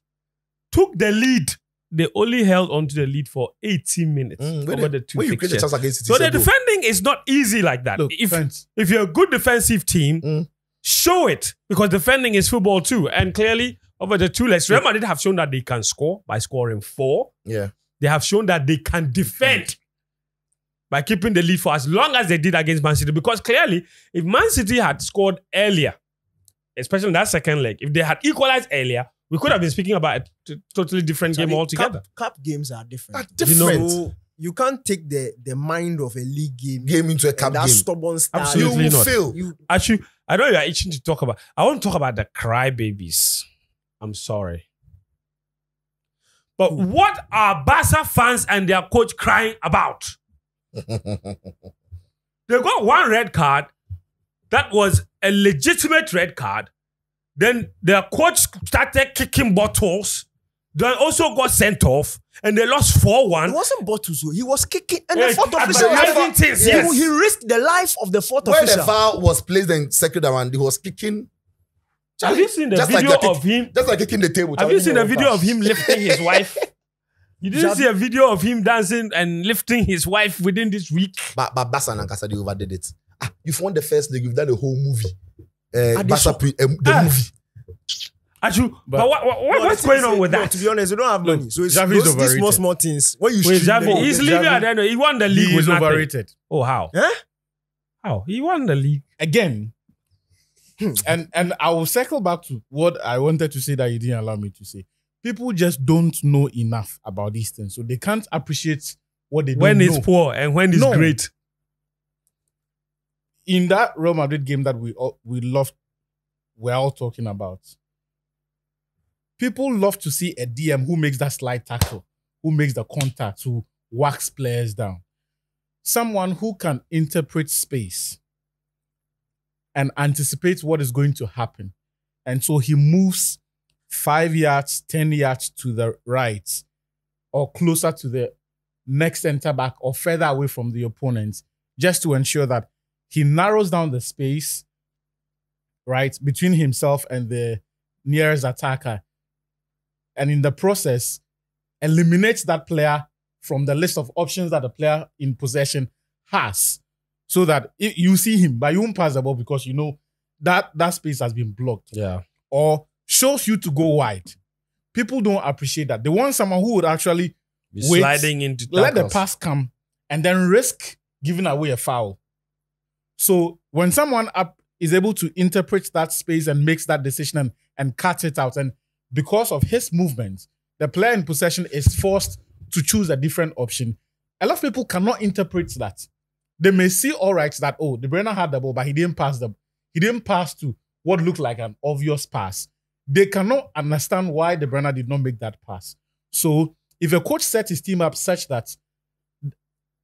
Speaker 1: took the lead. They only held onto the lead for 18 minutes
Speaker 4: Mm,
Speaker 1: over
Speaker 4: they-
Speaker 1: the two
Speaker 4: you chance against City,
Speaker 1: So the defending is not easy like that.
Speaker 2: Look,
Speaker 1: if
Speaker 2: friends,
Speaker 1: if you're a good defensive team,
Speaker 4: Mm.
Speaker 1: show it because defending is football too. And clearly, over the two legs, Real Madrid have shown that they can score by scoring four.
Speaker 4: yeah.
Speaker 1: They have shown that they can defend by keeping the lead for as long as they did against Man City. Because clearly, if Man City had scored earlier, especially in that second leg, if they had equalized earlier, we could have been speaking about a t- totally different game
Speaker 3: Charlie,
Speaker 1: altogether.
Speaker 3: Cup, cup games are different.
Speaker 4: Are different.
Speaker 3: So you can't take the the mind of a league game,
Speaker 4: Game into a
Speaker 3: and
Speaker 4: cup
Speaker 3: that
Speaker 4: game.
Speaker 3: stubborn style.
Speaker 4: You
Speaker 1: Absolutely
Speaker 4: will
Speaker 1: not.
Speaker 4: fail.
Speaker 3: You
Speaker 1: Actually, I know you are itching to talk about. I want to talk about the crybabies. I'm sorry. But what are Barca fans and their coach crying about? They got one red card that was a legitimate red card. Then their coach started kicking bottles. Then also got sent off. And they lost four
Speaker 3: one.
Speaker 1: it
Speaker 3: wasn't Bottles, he was kicking, and
Speaker 1: Yeah,
Speaker 3: the fourth official.
Speaker 1: the
Speaker 3: had-
Speaker 1: things,
Speaker 3: he-
Speaker 1: yes.
Speaker 3: he, risked the life of the fourth
Speaker 4: Where the
Speaker 3: official.
Speaker 4: foul was placed and circled around, he was kicking.
Speaker 1: Have you seen the
Speaker 4: Just like
Speaker 1: video of him?
Speaker 4: Just like kicking the table.
Speaker 1: Have you seen the video
Speaker 4: foul.
Speaker 1: of him lifting his wife? (laughs) You didn't
Speaker 3: Javi-
Speaker 1: see a video of him dancing and lifting his wife within this week?
Speaker 4: But but Barca and Ankasa, they overdid it. Ah, you've won the first league, you've done the whole movie. Uh,
Speaker 3: they so-
Speaker 4: pre, um, the
Speaker 1: Ah.
Speaker 4: movie.
Speaker 1: Actually, but,
Speaker 2: But-
Speaker 1: what, what, what-
Speaker 3: No,
Speaker 1: what's going on with
Speaker 3: no,
Speaker 1: that?
Speaker 3: To be honest, you don't have
Speaker 2: Look,
Speaker 3: money. So it's
Speaker 2: Xavi is
Speaker 3: those, these small, small things. When you
Speaker 1: Wait,
Speaker 3: stream
Speaker 1: Xavi,
Speaker 3: them,
Speaker 1: he's leaving at the end. He won the league
Speaker 2: he
Speaker 1: with nothing.
Speaker 2: overrated.
Speaker 1: Oh, how?
Speaker 3: Huh?
Speaker 1: How? He won the league.
Speaker 2: Again, and and I will circle back to what I wanted to say that you didn't allow me to say. People just don't know enough about these things, so they can't appreciate what they
Speaker 1: When it's
Speaker 2: know.
Speaker 1: poor and when it's
Speaker 2: No.
Speaker 1: great.
Speaker 2: in that Real Madrid game that we all, we loved, we're all talking about. people love to see a DM who makes that slide tackle, who makes the contact, who whacks players down. Someone who can interpret space and anticipate what is going to happen. And so he moves five yards, 10 yards to the right or closer to the next center back or further away from the opponent just to ensure that he narrows down the space, right, between himself and the nearest attacker. And in the process, eliminates that player from the list of options that the player in possession has. So that you see him, but you won't pass the ball because you know that that space has been blocked
Speaker 1: Yeah.
Speaker 2: or shows you to go wide. People don't appreciate that. They want someone who would actually
Speaker 1: Be
Speaker 2: Wait,
Speaker 1: sliding into
Speaker 2: let the
Speaker 1: tackles.
Speaker 2: pass come and then risk giving away a foul. So when someone up is able to interpret that space and makes that decision and, and cut it out, and because of his movement, the player in possession is forced to choose a different option. A lot of people cannot interpret that. They may see all right that oh, the Brenner had the ball, but he didn't pass the he didn't pass to what looked like an obvious pass. They cannot understand why the Brenner did not make that pass. So if a coach sets his team up such that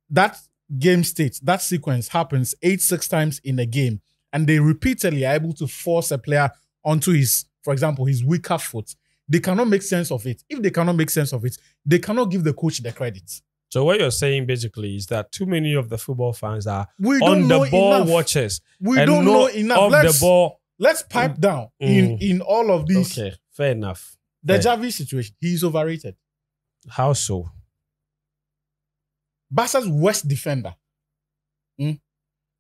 Speaker 2: that game state, that sequence happens eight, six times in a game, and they repeatedly are able to force a player onto his, for example, his weaker foot, they cannot make sense of it. If they cannot make sense of it, they cannot give the coach the credit.
Speaker 1: So what you're saying basically is that too many of the football fans are
Speaker 2: We
Speaker 1: on the
Speaker 2: know
Speaker 1: ball
Speaker 2: enough.
Speaker 1: watchers.
Speaker 2: We don't know enough.
Speaker 1: Of
Speaker 2: Let's,
Speaker 1: the ball.
Speaker 2: Let's pipe down in,
Speaker 1: Mm.
Speaker 2: in all of these.
Speaker 1: Okay, fair enough.
Speaker 2: The
Speaker 1: fair.
Speaker 2: Xavi situation, he's overrated.
Speaker 1: How so?
Speaker 2: Barca's worst defender. Hmm?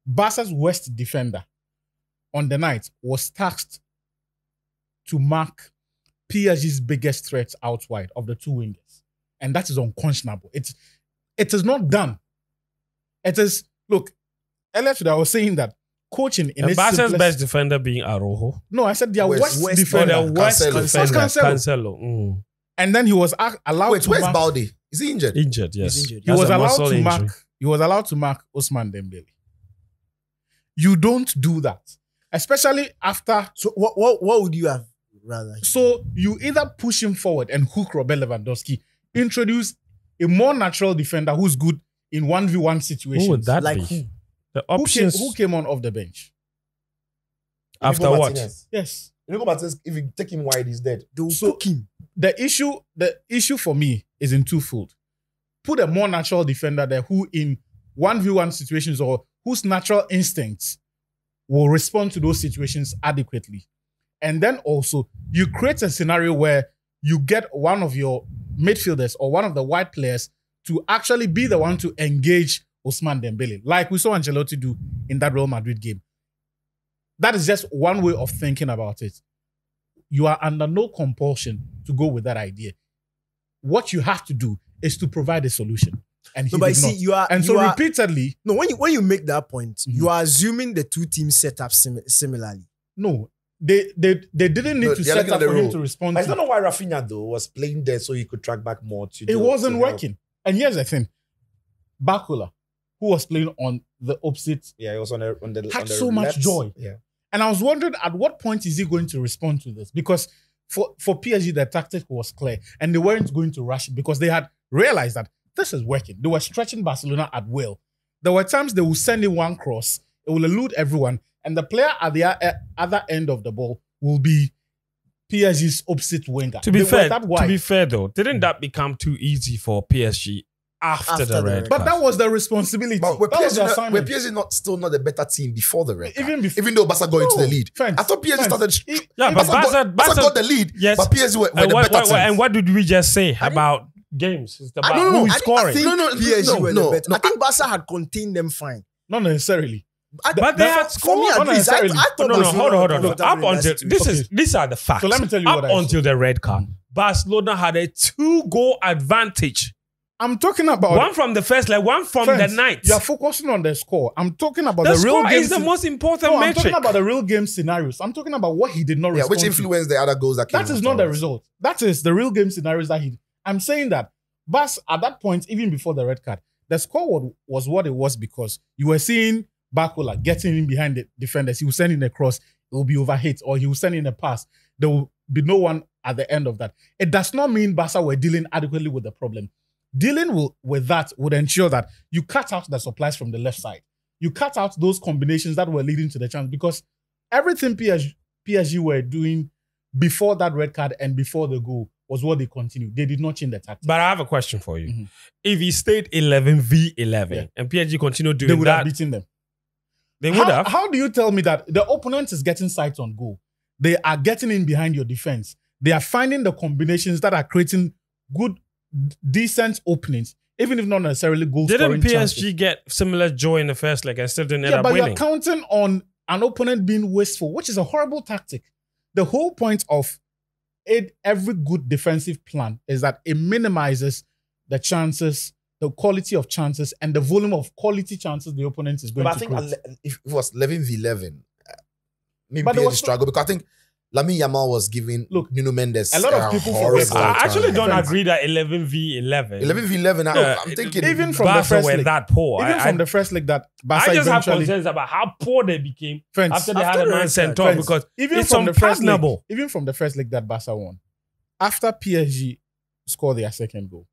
Speaker 2: Barca's worst defender on the night was tasked to mark PSG's biggest threat out wide of the two wingers. And that is unconscionable. It's it is not done. It is look, earlier today I was saying that coaching in
Speaker 1: And
Speaker 2: its
Speaker 1: Barca's
Speaker 2: simplest-
Speaker 1: best defender being Araujo.
Speaker 2: No, I said their
Speaker 4: West-
Speaker 2: worst,
Speaker 3: West-
Speaker 1: Or
Speaker 2: defender.
Speaker 1: the worst
Speaker 4: Cancelo.
Speaker 1: defender.
Speaker 2: Cancelo.
Speaker 1: Cancelo. Mm.
Speaker 2: and then he was ac- allowed
Speaker 4: Wait,
Speaker 2: to
Speaker 4: where's
Speaker 2: mark-
Speaker 4: Balde? Is he injured?
Speaker 1: Injured, yes.
Speaker 3: injured.
Speaker 2: he
Speaker 1: That's
Speaker 2: was
Speaker 1: a
Speaker 2: allowed
Speaker 1: muscle
Speaker 2: to
Speaker 1: injury.
Speaker 2: mark he was allowed to mark Ousmane Dembele. You don't do that, especially after.
Speaker 3: So what, what what would you have rather?
Speaker 2: So you either push him forward and hook Robert Lewandowski, introduce a more natural defender who's good in one v one situations.
Speaker 1: Who would that
Speaker 3: like
Speaker 1: be?
Speaker 3: who?
Speaker 1: The
Speaker 2: Who came,
Speaker 1: options
Speaker 2: who came on off the bench?
Speaker 1: after
Speaker 4: Inigo
Speaker 1: what?
Speaker 4: Martinez.
Speaker 2: Yes.
Speaker 4: Inigo Martinez, if you take him wide, he's dead.
Speaker 3: They will
Speaker 2: So-
Speaker 3: cook him.
Speaker 2: The issue, the issue for me is in twofold. Put a more natural defender there who in one v one situations or whose natural instincts will respond to those situations adequately. And then also you create a scenario where you get one of your midfielders or one of the wide players to actually be the one to engage Ousmane Dembele, like we saw Ancelotti do in that Real Madrid game. That is just one way of thinking about it. You are under no compulsion to go with that idea. What you have to do is to provide a solution. And he
Speaker 3: No, but
Speaker 2: did
Speaker 3: see,
Speaker 2: not.
Speaker 3: you are
Speaker 2: And
Speaker 3: you
Speaker 2: so
Speaker 3: are,
Speaker 2: repeatedly,
Speaker 3: no when you when you make that point,
Speaker 2: Mhm.
Speaker 3: you are assuming the two teams set up sim- similarly.
Speaker 2: no, they they they didn't need
Speaker 4: No,
Speaker 2: to
Speaker 4: they're
Speaker 2: set
Speaker 4: looking
Speaker 2: up
Speaker 4: at the
Speaker 2: for him to respond
Speaker 4: I
Speaker 2: to.
Speaker 4: don't know why Rafinha though was playing there so he could track back more. To
Speaker 2: It
Speaker 4: do-
Speaker 2: wasn't
Speaker 4: to help.
Speaker 2: working. And here's the thing: Barcola, who was playing on the opposite,
Speaker 4: Yeah, it was on the on the
Speaker 2: Had
Speaker 4: on the
Speaker 2: so much
Speaker 4: left.
Speaker 2: joy.
Speaker 4: Yeah,
Speaker 2: and I was wondering at what point is he going to respond to this? Because for for PSG, the tactic was clear, and they weren't going to rush it because they had realized that this is working. They were stretching Barcelona at will. There were times they would send in one cross, it will elude everyone, and the player at the o- other end of the ball will be PSG's opposite winger.
Speaker 1: To be
Speaker 2: They
Speaker 1: fair,
Speaker 2: that
Speaker 1: to be fair though, didn't that become too easy for PSG after,
Speaker 3: After
Speaker 1: the
Speaker 3: the
Speaker 1: red
Speaker 3: red
Speaker 2: but
Speaker 1: card?
Speaker 2: that was the responsibility.
Speaker 4: but were PSG, not, were. PSG not still not the better team before the red card?
Speaker 2: Even before,
Speaker 4: Even though Barca got into the lead,
Speaker 2: Fence,
Speaker 4: I thought PSG
Speaker 2: fence.
Speaker 4: started.
Speaker 2: It-
Speaker 1: Yeah, but
Speaker 4: Barca,
Speaker 1: Barca-
Speaker 4: got, Barca
Speaker 1: Barca-
Speaker 4: got the lead,
Speaker 1: Yes.
Speaker 4: but PSG were, were
Speaker 1: and,
Speaker 4: the
Speaker 1: what,
Speaker 4: better team.
Speaker 1: and what did we just say
Speaker 3: I
Speaker 1: about games? It's about
Speaker 3: I don't know.
Speaker 1: who
Speaker 3: I,
Speaker 1: scoring.
Speaker 3: I think
Speaker 4: No, no,
Speaker 3: PSG
Speaker 4: no,
Speaker 3: were
Speaker 4: no,
Speaker 3: the better.
Speaker 4: no,
Speaker 3: I think Barca had contained them fine.
Speaker 2: not necessarily.
Speaker 3: I,
Speaker 1: But they had
Speaker 3: for me, at
Speaker 2: Not
Speaker 3: least, I, I thought
Speaker 1: no, no,
Speaker 3: Barcelona
Speaker 1: hold on, hold on,
Speaker 3: were
Speaker 1: hold on.
Speaker 3: comfortable
Speaker 1: Up until
Speaker 3: situation.
Speaker 1: this is
Speaker 2: Okay.
Speaker 1: these are the facts.
Speaker 2: So let me tell you
Speaker 1: Up
Speaker 2: what I saw.
Speaker 1: until the red card, Barcelona had a two goal advantage.
Speaker 2: I'm talking about
Speaker 1: One from the first leg, one from
Speaker 2: Friends,
Speaker 1: the ninth.
Speaker 2: You're focusing on the score. I'm talking about
Speaker 1: the,
Speaker 2: the, real
Speaker 1: score
Speaker 2: game.
Speaker 1: is the most important
Speaker 2: no, I'm talking about the real game scenarios. I'm talking about what he did not
Speaker 4: yeah,
Speaker 2: respond
Speaker 4: which
Speaker 2: to.
Speaker 4: influenced the other goals that came.
Speaker 2: That is not the result. That is the real game scenarios that he. I'm saying that Bas at that point, even before the red card, the score was, was what it was because you were seeing Barcola getting in behind the defenders. He was sending a cross, it will be overhit, or he will send in a pass. There will be no one at the end of that. It does not mean Barca were dealing adequately with the problem. Dealing with, with that would ensure that you cut out the supplies from the left side. You cut out those combinations that were leading to the chance because everything PSG, PSG were doing before that red card and before the goal was what they continued. They did not change the tactics.
Speaker 1: But I have a question for you.
Speaker 2: Mhm.
Speaker 1: If he stayed 11 v 11
Speaker 2: Yeah.
Speaker 1: and PSG continued doing that, they
Speaker 2: would
Speaker 1: that,
Speaker 2: have beaten them.
Speaker 1: they would
Speaker 2: how,
Speaker 1: have.
Speaker 2: How do you tell me that the opponent is getting sights on goal? They are getting in behind your defense. They are finding the combinations that are creating good, decent openings, even if not necessarily goal
Speaker 1: Didn't
Speaker 2: scoring
Speaker 1: PSG
Speaker 2: chances.
Speaker 1: get similar joy in the first leg and still didn't end up winning?
Speaker 2: Yeah, but
Speaker 1: winning?
Speaker 2: you're counting on an opponent being wasteful, which is a horrible tactic. The whole point of it, every good defensive plan is that it minimizes the chances, the quality of chances, and the volume of quality chances the opponent is going
Speaker 4: But I
Speaker 2: to
Speaker 4: think
Speaker 2: create.
Speaker 4: if it was 11 v 11, uh, maybe
Speaker 2: But there
Speaker 4: PSG
Speaker 2: was-
Speaker 4: struggle because I think Lamine Yamal was giving
Speaker 2: Look,
Speaker 4: Nuno Mendes
Speaker 2: a lot of people forget
Speaker 4: horrible
Speaker 1: I actually
Speaker 4: time.
Speaker 1: don't
Speaker 2: Defense.
Speaker 1: agree that 11 v 11.
Speaker 4: 11 v 11. I-
Speaker 1: Yeah,
Speaker 4: I'm thinking
Speaker 2: even from the first
Speaker 1: were
Speaker 2: leg.
Speaker 1: that poor.
Speaker 2: Even
Speaker 1: I,
Speaker 2: from
Speaker 1: I-
Speaker 2: the first leg that Barca
Speaker 1: I just have concerns about how poor they became
Speaker 2: friends,
Speaker 1: after they
Speaker 3: After
Speaker 1: had a man sent off because
Speaker 2: even
Speaker 1: it's
Speaker 2: from the first leg, even from the first leg that Barca won, after PSG scored their second goal,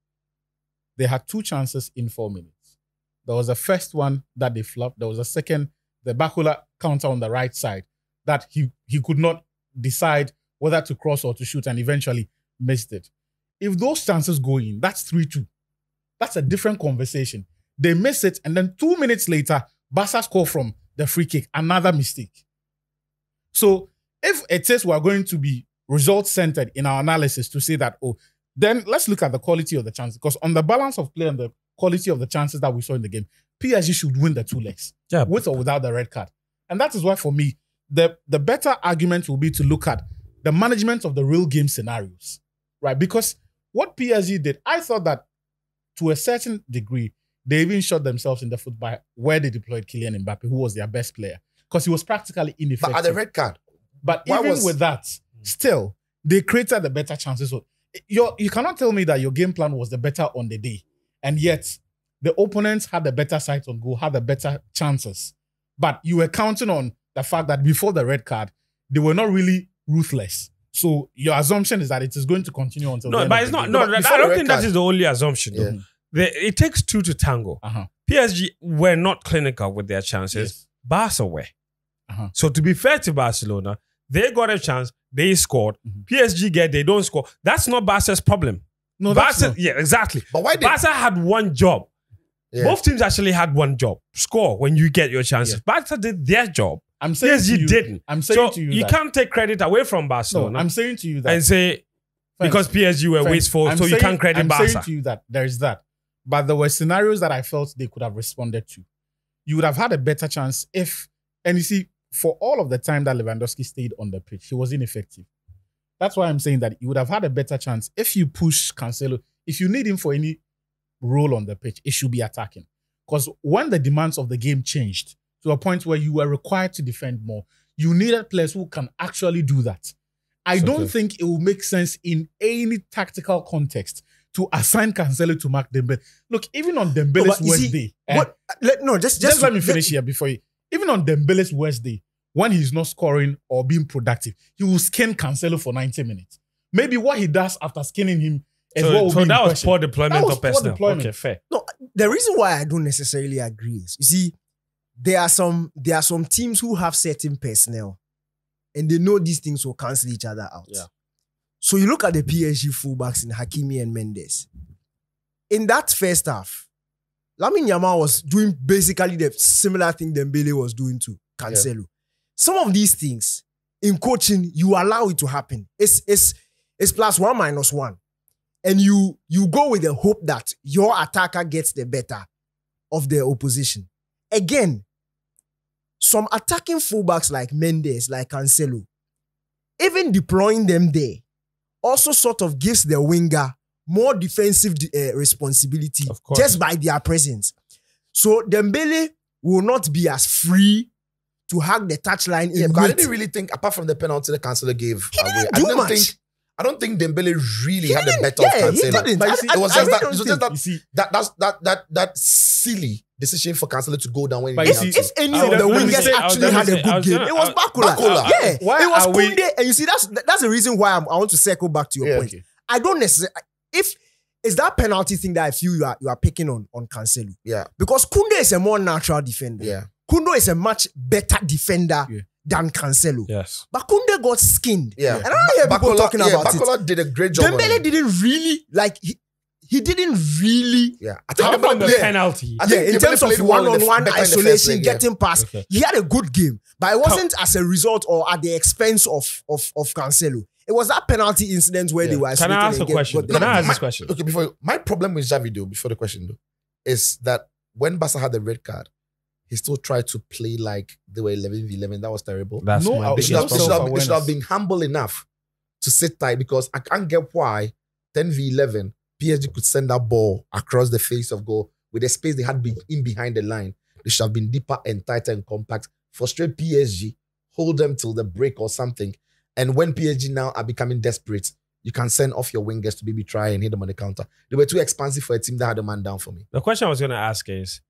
Speaker 2: they had two chances in four minutes. There was a first one that they flopped. There was a second, the Barcola counter on the right side that he he could not decide whether to cross or to shoot and eventually missed it. If those chances go in, that's 3 2. That's a different conversation. They miss it, and then two minutes later, Barca score from the free kick. Another mistake. So if it says we're going to be result centered in our analysis to say that, oh, then let's look at the quality of the chances. Because on the balance of play and the quality of the chances that we saw in the game, PSG should win the two legs
Speaker 1: Yeah,
Speaker 2: with or without the red card. And that is why, for me, the, the better argument will be to look at the management of the real game scenarios, right? Because what PSG did, I thought that to a certain degree, they even shot themselves in the foot by where they deployed Kylian Mbappe, who was their best player, because he was practically ineffective.
Speaker 4: but at the red card,
Speaker 2: But
Speaker 4: Why
Speaker 2: even
Speaker 4: was-
Speaker 2: with that, hmm. still, they created the better chances. So you you cannot tell me that your game plan was the better on the day, and yet the opponents had the better sight on goal, had the better chances. But you were counting on the fact that before the red card, they were not really ruthless. So your assumption is that it is going to continue until the
Speaker 1: no, but it's not. No, that- I don't think that
Speaker 4: card-
Speaker 1: is the only assumption.
Speaker 4: Yeah.
Speaker 1: Though. The, it takes two to tango.
Speaker 2: Uh-huh.
Speaker 1: PSG were not clinical with their chances.
Speaker 2: Yes.
Speaker 1: Barca were.
Speaker 2: Uh-huh.
Speaker 1: So to be fair to Barcelona, they got a chance. They scored.
Speaker 2: Mhm.
Speaker 1: PSG get. They don't score. That's not Barca's problem.
Speaker 2: No, that's
Speaker 1: Barca,
Speaker 2: not.
Speaker 1: yeah, exactly.
Speaker 4: but why did
Speaker 1: Barca had one job.
Speaker 4: yeah.
Speaker 1: Both teams actually had one job: score when you get your chances.
Speaker 2: Yeah.
Speaker 1: Barca did their job.
Speaker 2: I'm saying
Speaker 1: PSG
Speaker 2: to you,
Speaker 1: didn't.
Speaker 2: I'm saying
Speaker 1: So
Speaker 2: to you,
Speaker 1: you
Speaker 2: that,
Speaker 1: can't take credit away from
Speaker 2: No,
Speaker 1: Barcelona
Speaker 2: I'm saying to you that
Speaker 1: and say
Speaker 2: Friends,
Speaker 1: because PSG were
Speaker 2: Friends,
Speaker 1: wasteful,
Speaker 2: I'm
Speaker 1: so you can't credit
Speaker 2: I'm
Speaker 1: Barca.
Speaker 2: saying to you that there is that, but there were scenarios that I felt they could have responded to. You would have had a better chance if, and you see, for all of the time that Lewandowski stayed on the pitch, he was ineffective. That's why I'm saying that you would have had a better chance if you push Cancelo. If you need him for any role on the pitch, it should be attacking. Because when the demands of the game changed to a point where you were required to defend more, you needed players who can actually do that. I
Speaker 1: So
Speaker 2: don't think it will make sense in any tactical context to assign Cancelo to Mark Dembele. Look, even on Dembele's
Speaker 3: but you
Speaker 2: worst
Speaker 3: see,
Speaker 2: day, eh,
Speaker 3: What? Let, no, just
Speaker 2: just,
Speaker 3: just
Speaker 2: let me finish here before you. Even on Dembele's worst day, when he's not scoring or being productive, he will skin Cancelo for 90 minutes. Maybe what he does after skinning him is what
Speaker 1: So,
Speaker 2: will
Speaker 1: so
Speaker 2: be
Speaker 1: that was poor deployment
Speaker 2: That was
Speaker 1: of
Speaker 2: poor
Speaker 1: personnel.
Speaker 2: deployment.
Speaker 1: Okay, fair.
Speaker 3: No, the reason why I don't necessarily agree is you see, there are some there are some teams who have certain personnel, and they know these things will cancel each other out.
Speaker 1: Yeah.
Speaker 3: So you look at the PSG fullbacks in Hakimi and Mendes. In that first half, Lamine Yamal was doing basically the similar thing Dembele was doing to Cancelo. Some of these things in coaching, you allow it to happen. It's it's it's plus one minus one and you you go with the hope that your attacker gets the better of the opposition. Again, some attacking fullbacks like Mendes, like Cancelo, even deploying them there, also sort of gives the winger more defensive uh, responsibility just by their presence. So Dembele will not be as free to hug the touchline
Speaker 4: Yeah,
Speaker 3: in
Speaker 4: I didn't really think, apart from the penalty the Cancelo gave
Speaker 3: He
Speaker 4: away,
Speaker 3: didn't
Speaker 4: I
Speaker 3: do
Speaker 4: didn't
Speaker 3: much.
Speaker 4: think I don't think Dembele really had the better
Speaker 3: Yeah,
Speaker 4: of
Speaker 3: he
Speaker 4: Cancelo.
Speaker 3: didn't. I- I-
Speaker 4: It was just that.
Speaker 3: don't
Speaker 4: It was just that
Speaker 2: see,
Speaker 4: that that's that that that silly decision for Cancelo to go down when
Speaker 2: But
Speaker 4: he
Speaker 2: you
Speaker 4: had
Speaker 2: see-
Speaker 4: to.
Speaker 3: if any of the
Speaker 1: gonna
Speaker 3: wingers
Speaker 1: say- I was
Speaker 3: actually had
Speaker 1: say-
Speaker 3: a
Speaker 1: I
Speaker 3: good game,
Speaker 1: gonna-
Speaker 3: it was
Speaker 1: I-
Speaker 3: uh,
Speaker 4: Barcola. Barcola.
Speaker 3: Yeah,
Speaker 2: Why
Speaker 3: it was
Speaker 2: are we-
Speaker 3: Kunde, and you see that's that's the reason why I'm, I want to circle back to your
Speaker 4: Yeah,
Speaker 3: point.
Speaker 2: okay.
Speaker 3: I don't necessarily if it's that penalty thing that I feel you are you are picking on on Cancelo
Speaker 4: Yeah,
Speaker 3: because Kunde is a more natural defender.
Speaker 4: yeah.
Speaker 3: Kunde is a much better defender
Speaker 2: Yeah.
Speaker 3: than Cancelo.
Speaker 1: Yes.
Speaker 3: But Kunde got skinned.
Speaker 4: Yeah.
Speaker 3: And I don't hear people
Speaker 4: Barcola-
Speaker 3: talking
Speaker 4: yeah,
Speaker 3: about it.
Speaker 4: Barcola did a great job. on
Speaker 3: Dembele didn't really like he, he didn't really
Speaker 4: Yeah, I think
Speaker 1: about the
Speaker 4: played-
Speaker 1: penalty?
Speaker 4: I
Speaker 3: yeah, in terms of
Speaker 4: played well in the-
Speaker 3: one-on-one
Speaker 4: better in the
Speaker 3: isolation,
Speaker 4: leg, yeah.
Speaker 3: getting past,
Speaker 1: Okay.
Speaker 3: he had a good game, but it wasn't as a result or at the expense of of of Cancelo. It was that penalty incident where
Speaker 4: Yeah.
Speaker 3: they were.
Speaker 1: Can
Speaker 3: isolated
Speaker 1: I ask a question?
Speaker 3: got the-
Speaker 1: Can I ask
Speaker 4: my-
Speaker 1: this question?
Speaker 4: Okay, before my problem with Xavi though, before the question though, is that when Barca had the red card, he still tried to play like they were 11 v 11. That was terrible.
Speaker 1: That's
Speaker 2: No,
Speaker 1: my
Speaker 2: I-
Speaker 4: should, have, should have, should have been humble enough to sit tight because I can't get why 10 v 11 PSG could send that ball across the face of goal with the space they had be in behind the line. They should have been deeper and tighter and compact. Frustrate PSG, hold them till the break or something. And when PSG now are becoming desperate, you can send off your wingers to maybe try and hit them on the counter. They were too expansive for a team that had a man down for me.
Speaker 1: The question I was going to ask is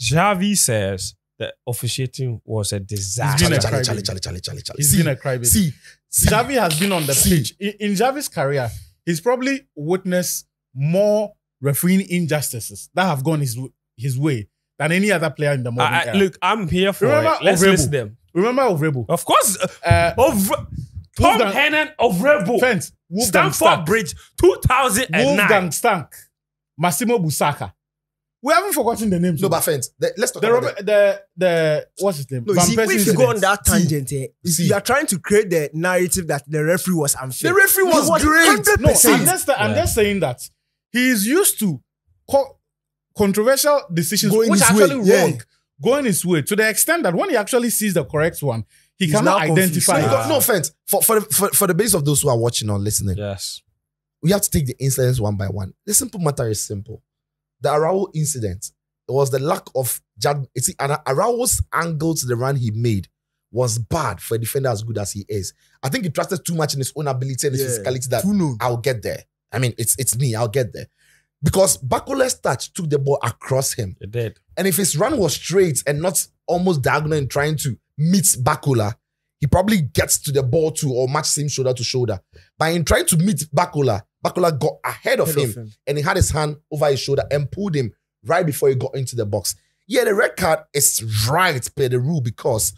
Speaker 1: Xavi says the officiating was a
Speaker 2: He's
Speaker 1: disaster.
Speaker 2: been a
Speaker 4: Charlie,
Speaker 2: crybaby.
Speaker 4: Charlie, Charlie, Charlie, Charlie, Charlie.
Speaker 2: He's
Speaker 4: See,
Speaker 2: been a crybaby.
Speaker 4: see, see.
Speaker 2: Xavi has been on the
Speaker 4: See.
Speaker 2: pitch. In, in Xavi's career, he's probably witnessed more refereeing injustices that have gone his his way than any other player in the modern
Speaker 1: I, I-
Speaker 2: era.
Speaker 1: look, I'm here for
Speaker 2: Remember
Speaker 1: it. Let's
Speaker 2: Ovrebo?
Speaker 1: list them.
Speaker 2: Remember Ovrebo?
Speaker 1: Of course, uh,
Speaker 2: Uh,
Speaker 1: Ovre- Tom
Speaker 2: Wolfgang-
Speaker 1: Henning Ovrebo.
Speaker 2: Fence. Wolfgang
Speaker 1: Stamford
Speaker 2: Stark.
Speaker 1: Bridge, 2009.
Speaker 2: Wolfgang Stark. Massimo Busacca. We haven't forgotten the names.
Speaker 4: No, but friends, the- let's talk
Speaker 2: the,
Speaker 4: about
Speaker 2: Robert, the the what's his name?
Speaker 3: No,
Speaker 2: Van
Speaker 3: see,
Speaker 2: Persie
Speaker 3: if you go on that tangent, eh,
Speaker 4: See.
Speaker 3: you are trying to create the narrative that the referee was unfair.
Speaker 4: the referee
Speaker 3: He
Speaker 4: was, great.
Speaker 3: 100%.
Speaker 2: No, I'm just, I'm
Speaker 1: Yeah.
Speaker 2: just saying that he is used to co- controversial decisions
Speaker 3: Going
Speaker 2: which
Speaker 3: his
Speaker 2: are actually
Speaker 3: way, yeah.
Speaker 2: wrong, going his way to the extent that when he actually sees the correct one, he
Speaker 3: He's
Speaker 2: cannot
Speaker 3: now confused.
Speaker 2: identify.
Speaker 4: No,
Speaker 2: it.
Speaker 1: Ah.
Speaker 4: no offense. For, for, the, for, for the base of those who are watching or listening,
Speaker 1: Yes.
Speaker 4: we have to take the incidents one by one. The simple matter is simple. The Araujo incident, it was the lack of judgment. See, and Araujo's angle to the run he made was bad for a defender as good as he is. I think he trusted too much in his own ability and his
Speaker 3: Yeah.
Speaker 4: physicality that
Speaker 3: Who knows?
Speaker 4: I'll get there. I mean, it's it's me, I'll get there. Because Barcola's touch took the ball across him.
Speaker 1: It did.
Speaker 4: And if his run was straight and not almost diagonal and trying to meet Barcola, he probably gets to the ball too or match him shoulder to shoulder. But in trying to meet Barcola, Barcola got ahead of, him,
Speaker 3: of him.
Speaker 4: and he had his hand over his shoulder and pulled him right before he got into the box. Yeah, the red card is right per the rule because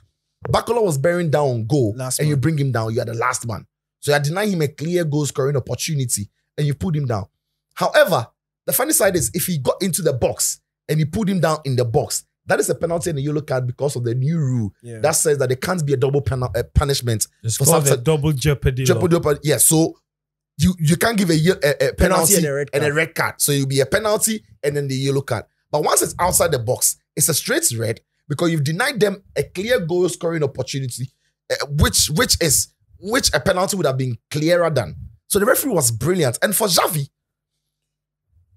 Speaker 4: Barcola was bearing down goal
Speaker 3: Last
Speaker 4: and you bring him down. You are the last man. So you are denying him a clear goal scoring opportunity and you put him down. However, the funny side is if he got into the box and you put him down in the box, that is a penalty and a yellow card because of the new rule
Speaker 3: Yeah.
Speaker 4: that says that there can't be a double penal- uh, punishment.
Speaker 1: It's
Speaker 4: For
Speaker 1: called
Speaker 4: some-
Speaker 1: the double jeopardy.
Speaker 4: Jeopardy, jeopardy- yeah, so you you can't give a, a, a penalty,
Speaker 3: and a red
Speaker 4: and a
Speaker 3: card.
Speaker 4: red card. So you'll be a penalty and then the yellow card. But once it's outside the box, it's a straight red because you've denied them a clear goal scoring opportunity, uh, which which is which a penalty would have been clearer than. So the referee was brilliant. And for Xavi,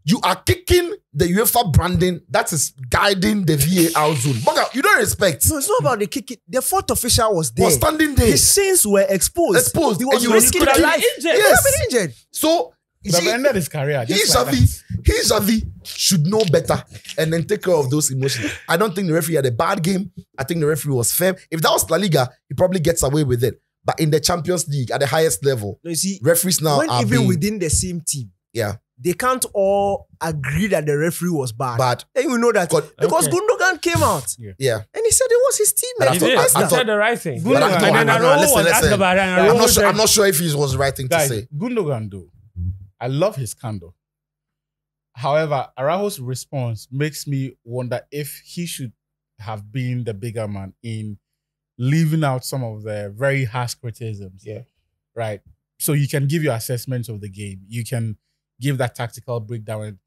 Speaker 4: you are kicking the UEFA branding that is guiding the VAR zone. Boga, you don't respect.
Speaker 3: No, it's not about the kicking. The fourth official was there.
Speaker 4: Was standing there.
Speaker 3: His sins were exposed.
Speaker 4: Exposed.
Speaker 3: He was
Speaker 4: And you-
Speaker 3: risking
Speaker 1: you could
Speaker 3: the
Speaker 1: have
Speaker 3: life.
Speaker 1: been injured.
Speaker 3: He
Speaker 4: Yes.
Speaker 3: been injured.
Speaker 4: So
Speaker 2: Could have
Speaker 4: he-
Speaker 2: ended his career.
Speaker 4: he
Speaker 2: Just like
Speaker 4: Xavi, he Xavi should know better and then take care of those emotions. I don't think the referee had a bad game. I think the referee was fair. If that was La Liga, he probably gets away with it. But in the Champions League at the highest level,
Speaker 3: No, you see,
Speaker 4: referees now
Speaker 3: when
Speaker 4: are
Speaker 3: even
Speaker 4: being
Speaker 3: within the same team,
Speaker 4: yeah
Speaker 3: they can't all agree that the referee was bad.
Speaker 4: bad.
Speaker 3: Then you know that
Speaker 4: God-
Speaker 3: because
Speaker 1: Okay.
Speaker 3: Gundogan came out
Speaker 4: Yeah,
Speaker 3: and he said it was his
Speaker 4: But I
Speaker 3: teammate.
Speaker 1: He
Speaker 4: thought-
Speaker 1: did.
Speaker 4: I-
Speaker 1: He
Speaker 4: I thought-
Speaker 1: said the right thing.
Speaker 2: But I thought-
Speaker 1: and then
Speaker 2: I- I-
Speaker 1: Arrow
Speaker 4: listen,
Speaker 1: was
Speaker 4: listen.
Speaker 1: asked about it. and
Speaker 4: I'm not sure. I'm not sure if he was the right thing to say.
Speaker 2: Gundogan though, I love his candor. However, Araujo's response makes me wonder if he should have been the bigger man in leaving out some of the very harsh criticisms.
Speaker 4: Yeah.
Speaker 2: Right. So you can give your assessment of the game. You can give that tactical breakdown and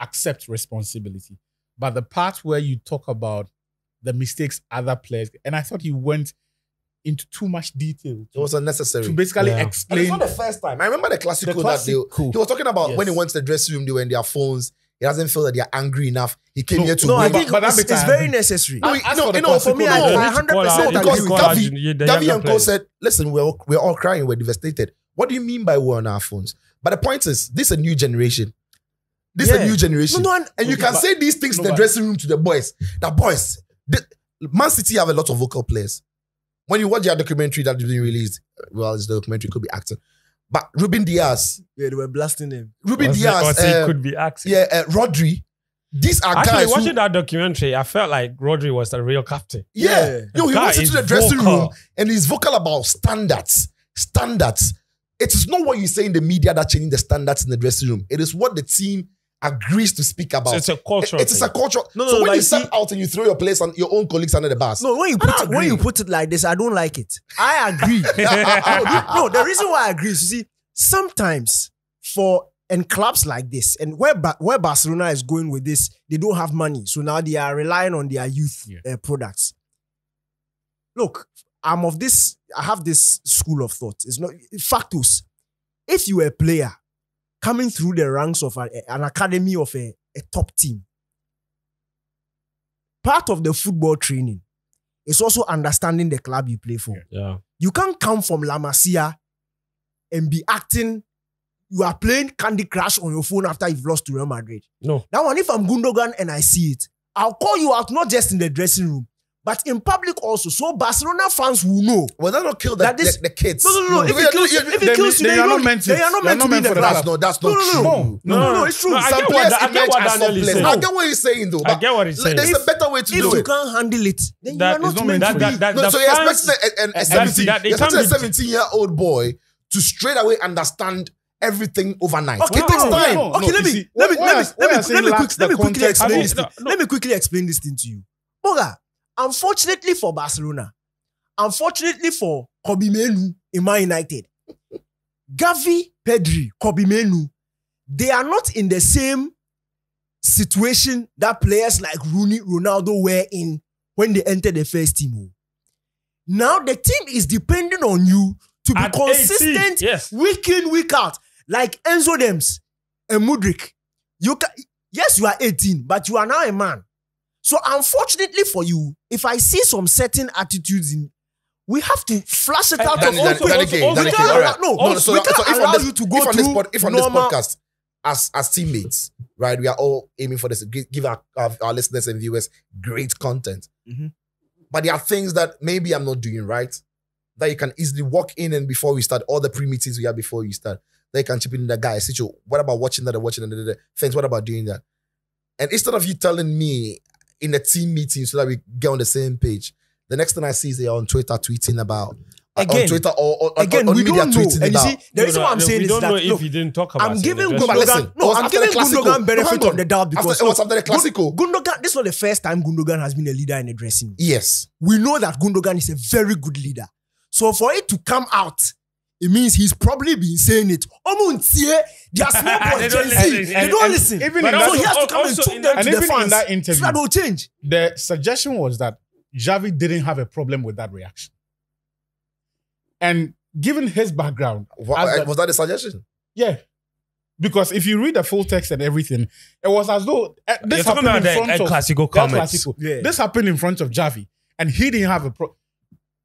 Speaker 2: accept responsibility. But the part where you talk about the mistakes other players, and I thought he went into too much detail
Speaker 4: It was unnecessary.
Speaker 2: to basically
Speaker 1: Yeah.
Speaker 4: And it's
Speaker 2: explain
Speaker 4: not the first time. I remember the classical
Speaker 2: the
Speaker 4: that they,
Speaker 2: classic.
Speaker 4: he was talking about when he went to the dressing room. They were in their phones. He doesn't feel that they are angry enough. He came
Speaker 2: No,
Speaker 4: here to
Speaker 3: No, I
Speaker 4: win.
Speaker 2: but-
Speaker 3: think
Speaker 2: but that
Speaker 3: it's, it's very necessary.
Speaker 4: No,
Speaker 2: As
Speaker 4: no,
Speaker 2: for the
Speaker 4: no, for me, no.
Speaker 3: I
Speaker 1: need
Speaker 3: 100%
Speaker 1: out-
Speaker 4: because
Speaker 3: with
Speaker 1: call
Speaker 4: Gavi-
Speaker 1: the- the
Speaker 4: Gavi and Co
Speaker 1: players.
Speaker 4: said, listen, we're, we're all crying, we're devastated. What do you mean by we're on our phones? But the point is, this is a new generation. This is a new generation.
Speaker 3: No, no, and-
Speaker 4: and you can
Speaker 2: but-
Speaker 4: say these things
Speaker 2: no,
Speaker 4: in the
Speaker 2: but-
Speaker 4: dressing room to the boys. The boys, the, Man City have a lot of vocal players. When you watch their documentary that has been released, well, it's the documentary could be acting. But Ruben Dias,
Speaker 3: Yeah, they were blasting him.
Speaker 4: Ruben
Speaker 1: Or say-
Speaker 4: Dias,
Speaker 1: or
Speaker 4: uh,
Speaker 1: could be acting.
Speaker 4: yeah, uh, Rodri. These are
Speaker 1: Actually,
Speaker 4: guys. who-
Speaker 1: watching that documentary, I felt like Rodri was the real captain.
Speaker 4: Yeah.
Speaker 3: Yeah.
Speaker 4: Yo, he
Speaker 1: guy
Speaker 4: walks into the dressing
Speaker 1: vocal.
Speaker 4: room and he's vocal about standards. Standards. It is not what you say in the media that changing the standards in the dressing room. It is what the team agrees to speak about.
Speaker 1: So it's a cultural.
Speaker 4: it is a
Speaker 1: thing.
Speaker 4: culture.
Speaker 3: No, no,
Speaker 4: so
Speaker 3: no,
Speaker 4: when
Speaker 3: but
Speaker 4: you
Speaker 3: you
Speaker 4: step
Speaker 3: see-
Speaker 4: out and you throw your place on your own colleagues under the bus.
Speaker 3: No, when you put it, when you put it like this, I don't like it. I agree. (laughs) no, no, the reason why I agree is you see, sometimes for and clubs like this, and where Ba- where Barcelona is going with this, they don't have money, so now they are relying on their youth
Speaker 2: Yeah.
Speaker 3: uh, products. Look, I'm of this. I have this school of thought. It's not factus. If you are a player coming through the ranks of a- an academy of a, a top team, part of the football training is also understanding the club you play for.
Speaker 1: Yeah.
Speaker 3: You can't come from La Masia and be acting. You are playing Candy Crush on your phone after you've lost to Real Madrid.
Speaker 1: No.
Speaker 3: That one, if I'm Gundogan and I see it, I'll call you out not just in the dressing room, but in public also. So Barcelona fans will know.
Speaker 4: Will that not kill the,
Speaker 3: That this-
Speaker 4: the, the kids?
Speaker 3: No, no, no. If it kills
Speaker 4: you-
Speaker 3: you, if
Speaker 2: they-
Speaker 3: it kills you,
Speaker 2: they
Speaker 3: then
Speaker 2: are not meant to-
Speaker 3: They are not meant to be in
Speaker 2: meant
Speaker 3: the
Speaker 2: for the
Speaker 3: club.
Speaker 4: That's not, that's not
Speaker 3: No, no,
Speaker 4: true.
Speaker 3: no. No, no, no, it's true.
Speaker 1: No, I get what I get what
Speaker 4: as top
Speaker 1: Daniel is saying.
Speaker 4: I get what he's saying though.
Speaker 1: I
Speaker 4: but
Speaker 1: get what he's saying.
Speaker 4: There's a better way to do it.
Speaker 3: If you can't handle it, then you are not
Speaker 2: not
Speaker 3: meant
Speaker 1: that,
Speaker 3: to be.
Speaker 4: No, so you're
Speaker 1: fans-
Speaker 4: expecting a, a, a,
Speaker 1: that-
Speaker 4: 17,
Speaker 1: that they
Speaker 4: you're expecting a
Speaker 1: come
Speaker 4: 17 year old boy to straight away understand everything overnight.
Speaker 3: Okay,
Speaker 4: it takes
Speaker 3: no, no,
Speaker 4: time.
Speaker 2: no,
Speaker 3: okay, let me
Speaker 2: see,
Speaker 3: let me
Speaker 2: what
Speaker 3: let me let me let me, quick, let me quickly explain this. thing.
Speaker 1: no, no.
Speaker 3: Let me quickly explain this thing to you, Boga. Unfortunately for Barcelona, unfortunately for Kobbie Mainoo in Man United, Gavi, Pedri, Kobbie Mainoo, they are not in the same situation that players like Rooney, Ronaldo were in when they entered the first team. oh. Now the team is depending on you to be
Speaker 1: At 18,
Speaker 3: consistent
Speaker 1: yes.
Speaker 3: week in, week out. Like Enzo Dems and Mudryk. You can, yes, you are 18, but you are now a man. So unfortunately for you, if I see some certain attitudes in, we have to flash it out of
Speaker 4: Danny,
Speaker 1: also-
Speaker 3: open.
Speaker 4: Danny K, Danny K, all right.
Speaker 3: no,
Speaker 4: No, so,
Speaker 3: we can't
Speaker 4: if
Speaker 3: allow
Speaker 4: this,
Speaker 3: you to go
Speaker 4: if on this, pod, if on this podcast, as as teammates, right, we are all aiming for this, give our, our, our listeners and viewers great content.
Speaker 3: Mhm.
Speaker 4: But there are things that maybe I'm not doing right that you can easily walk in and before we start, all the pre meetings we have before you start, they can chip in the guy. Say, "Yo, what about watching that or watching that? Thanks, what about doing that? And instead of you telling me in a team meeting so that we get on the same page, the next thing I see is they are on Twitter tweeting about. uh,
Speaker 3: Again-
Speaker 4: on Twitter or, or
Speaker 3: Again,
Speaker 4: on, on
Speaker 3: we
Speaker 4: media
Speaker 3: don't know.
Speaker 4: tweeting
Speaker 3: And you see, the reason why I'm
Speaker 1: no,
Speaker 3: saying
Speaker 1: we
Speaker 3: is
Speaker 1: don't
Speaker 3: that
Speaker 1: know if
Speaker 3: look,
Speaker 1: he didn't talk about
Speaker 3: I'm giving
Speaker 1: Just-
Speaker 4: No, listen,
Speaker 3: Gundogan. No, I'm giving Gundogan benefit
Speaker 4: hang on.
Speaker 3: of the doubt because
Speaker 4: After, it was after the Clasico.
Speaker 3: Gundogan. This was the first time Gundogan has been a leader in the dressing room.
Speaker 4: yes.
Speaker 3: We know that Gundogan is a very good leader. So for it to come out, it means he's probably been saying it. Omuntie, they are small (laughs) boys,
Speaker 1: They
Speaker 3: Gen
Speaker 1: don't
Speaker 3: Z.
Speaker 1: listen.
Speaker 3: They
Speaker 2: And-
Speaker 3: don't
Speaker 2: and
Speaker 3: listen.
Speaker 2: even
Speaker 3: But
Speaker 2: in
Speaker 3: so
Speaker 2: that-
Speaker 3: he has to come and
Speaker 1: also
Speaker 3: talk
Speaker 1: in
Speaker 3: them
Speaker 1: that-
Speaker 3: to
Speaker 2: and
Speaker 3: the
Speaker 2: even in
Speaker 3: fans.
Speaker 2: that
Speaker 3: So
Speaker 2: interview-
Speaker 3: that will change.
Speaker 2: The suggestion was that Xavi didn't have a problem with that reaction. And given his background,
Speaker 4: What,
Speaker 2: the-
Speaker 4: was that a suggestion?
Speaker 2: yeah. Because if you read the full text and everything, it was as though eh,
Speaker 1: You're
Speaker 2: this happened in
Speaker 1: the
Speaker 2: front
Speaker 1: El
Speaker 2: of
Speaker 1: Clasico
Speaker 2: that
Speaker 1: comments.
Speaker 2: Clasico.
Speaker 3: Yeah.
Speaker 2: This happened in front of Xavi, and he didn't have a pro.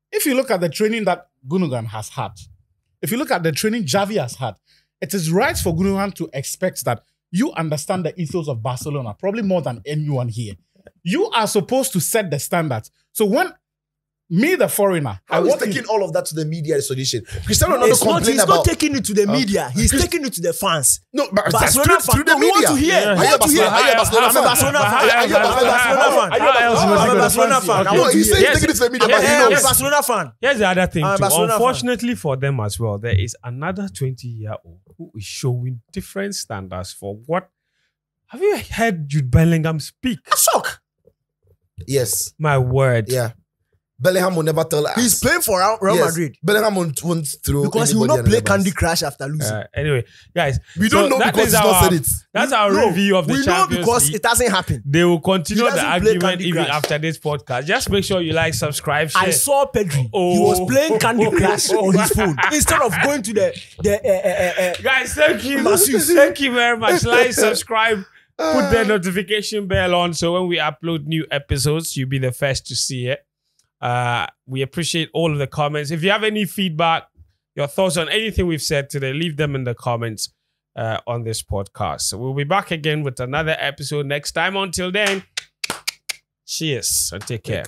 Speaker 2: If you look at the training that Gundogan has had, if you look at the training Xavi has had, it is right for Gundogan to expect that you understand the ethos of Barcelona probably more than anyone here. You are supposed to set the standards. So when me, the foreigner, I
Speaker 4: I was
Speaker 2: walk in-
Speaker 4: all of that to the media solution. Cristiano Ronaldo
Speaker 3: It's not, he's
Speaker 4: about
Speaker 3: not taking it to the media. He's taking it to the fans.
Speaker 4: no, but that's
Speaker 3: Barcelona
Speaker 4: through, through
Speaker 3: fan.
Speaker 4: the
Speaker 3: No, we want
Speaker 4: media.
Speaker 3: to hear.
Speaker 1: Yeah.
Speaker 3: We
Speaker 4: Are you a
Speaker 3: want to hear.
Speaker 4: Barcelona- are you a Barcelona
Speaker 3: I'm a
Speaker 4: fan?
Speaker 3: Barcelona fan.
Speaker 1: How-
Speaker 3: I'm a
Speaker 1: how-
Speaker 3: Barcelona
Speaker 1: how-
Speaker 3: fan.
Speaker 1: how-
Speaker 3: I'm
Speaker 1: how else
Speaker 3: a
Speaker 1: was he gonna
Speaker 3: Barcelona
Speaker 1: fancy?
Speaker 3: fan. I
Speaker 1: Okay.
Speaker 4: No,
Speaker 3: want to
Speaker 4: he
Speaker 3: hear.
Speaker 4: says he's
Speaker 1: Yes.
Speaker 4: taking it to the media,
Speaker 3: I'm
Speaker 4: but he
Speaker 3: a-
Speaker 1: Yeah,
Speaker 3: I'm a
Speaker 4: knows.
Speaker 3: Barcelona fan.
Speaker 1: Here's the other thing
Speaker 3: I'm a
Speaker 1: too.
Speaker 3: Barcelona fan.
Speaker 1: Unfortunately for them as well, there is another 20 year old who is showing different standards for what. Have you heard Jude Bellingham speak?
Speaker 3: A shock.
Speaker 4: Yes,
Speaker 1: My word.
Speaker 4: yeah. Bellingham will never tell us.
Speaker 3: He's playing for Real Real
Speaker 4: Yes,
Speaker 3: Madrid
Speaker 4: Bellingham won't, won't throw
Speaker 3: because he will
Speaker 4: anybody
Speaker 3: not play
Speaker 4: under bus.
Speaker 3: Candy Crush after losing.
Speaker 1: Uh, anyway, guys,
Speaker 4: We
Speaker 1: so
Speaker 4: don't know
Speaker 1: that
Speaker 4: because
Speaker 1: is
Speaker 4: he's not
Speaker 1: our-
Speaker 4: said it.
Speaker 1: That's our
Speaker 3: No,
Speaker 1: review of the
Speaker 3: we know
Speaker 1: Champions
Speaker 3: because
Speaker 1: League.
Speaker 3: it hasn't happened.
Speaker 1: They will continue
Speaker 3: He
Speaker 1: the
Speaker 3: doesn't play
Speaker 1: argument
Speaker 3: Candy
Speaker 1: even
Speaker 3: Crush.
Speaker 1: after this podcast. Just make sure you like, subscribe, share.
Speaker 3: I saw Pedri. He
Speaker 1: Oh.
Speaker 3: was playing Candy (laughs) Crush on his phone instead of going to the the. Uh, uh, uh, uh,
Speaker 1: Guys, thank you.
Speaker 3: Masseuse. (laughs)
Speaker 1: thank you very much. Like, subscribe, put the notification bell on so when we upload new episodes, you'll be the first to see it. Uh, we appreciate all of the comments. If you have any feedback, your thoughts on anything we've said today. Leave them in the comments uh, on this podcast. So we'll be back again with another episode next time. Until then, cheers and take care.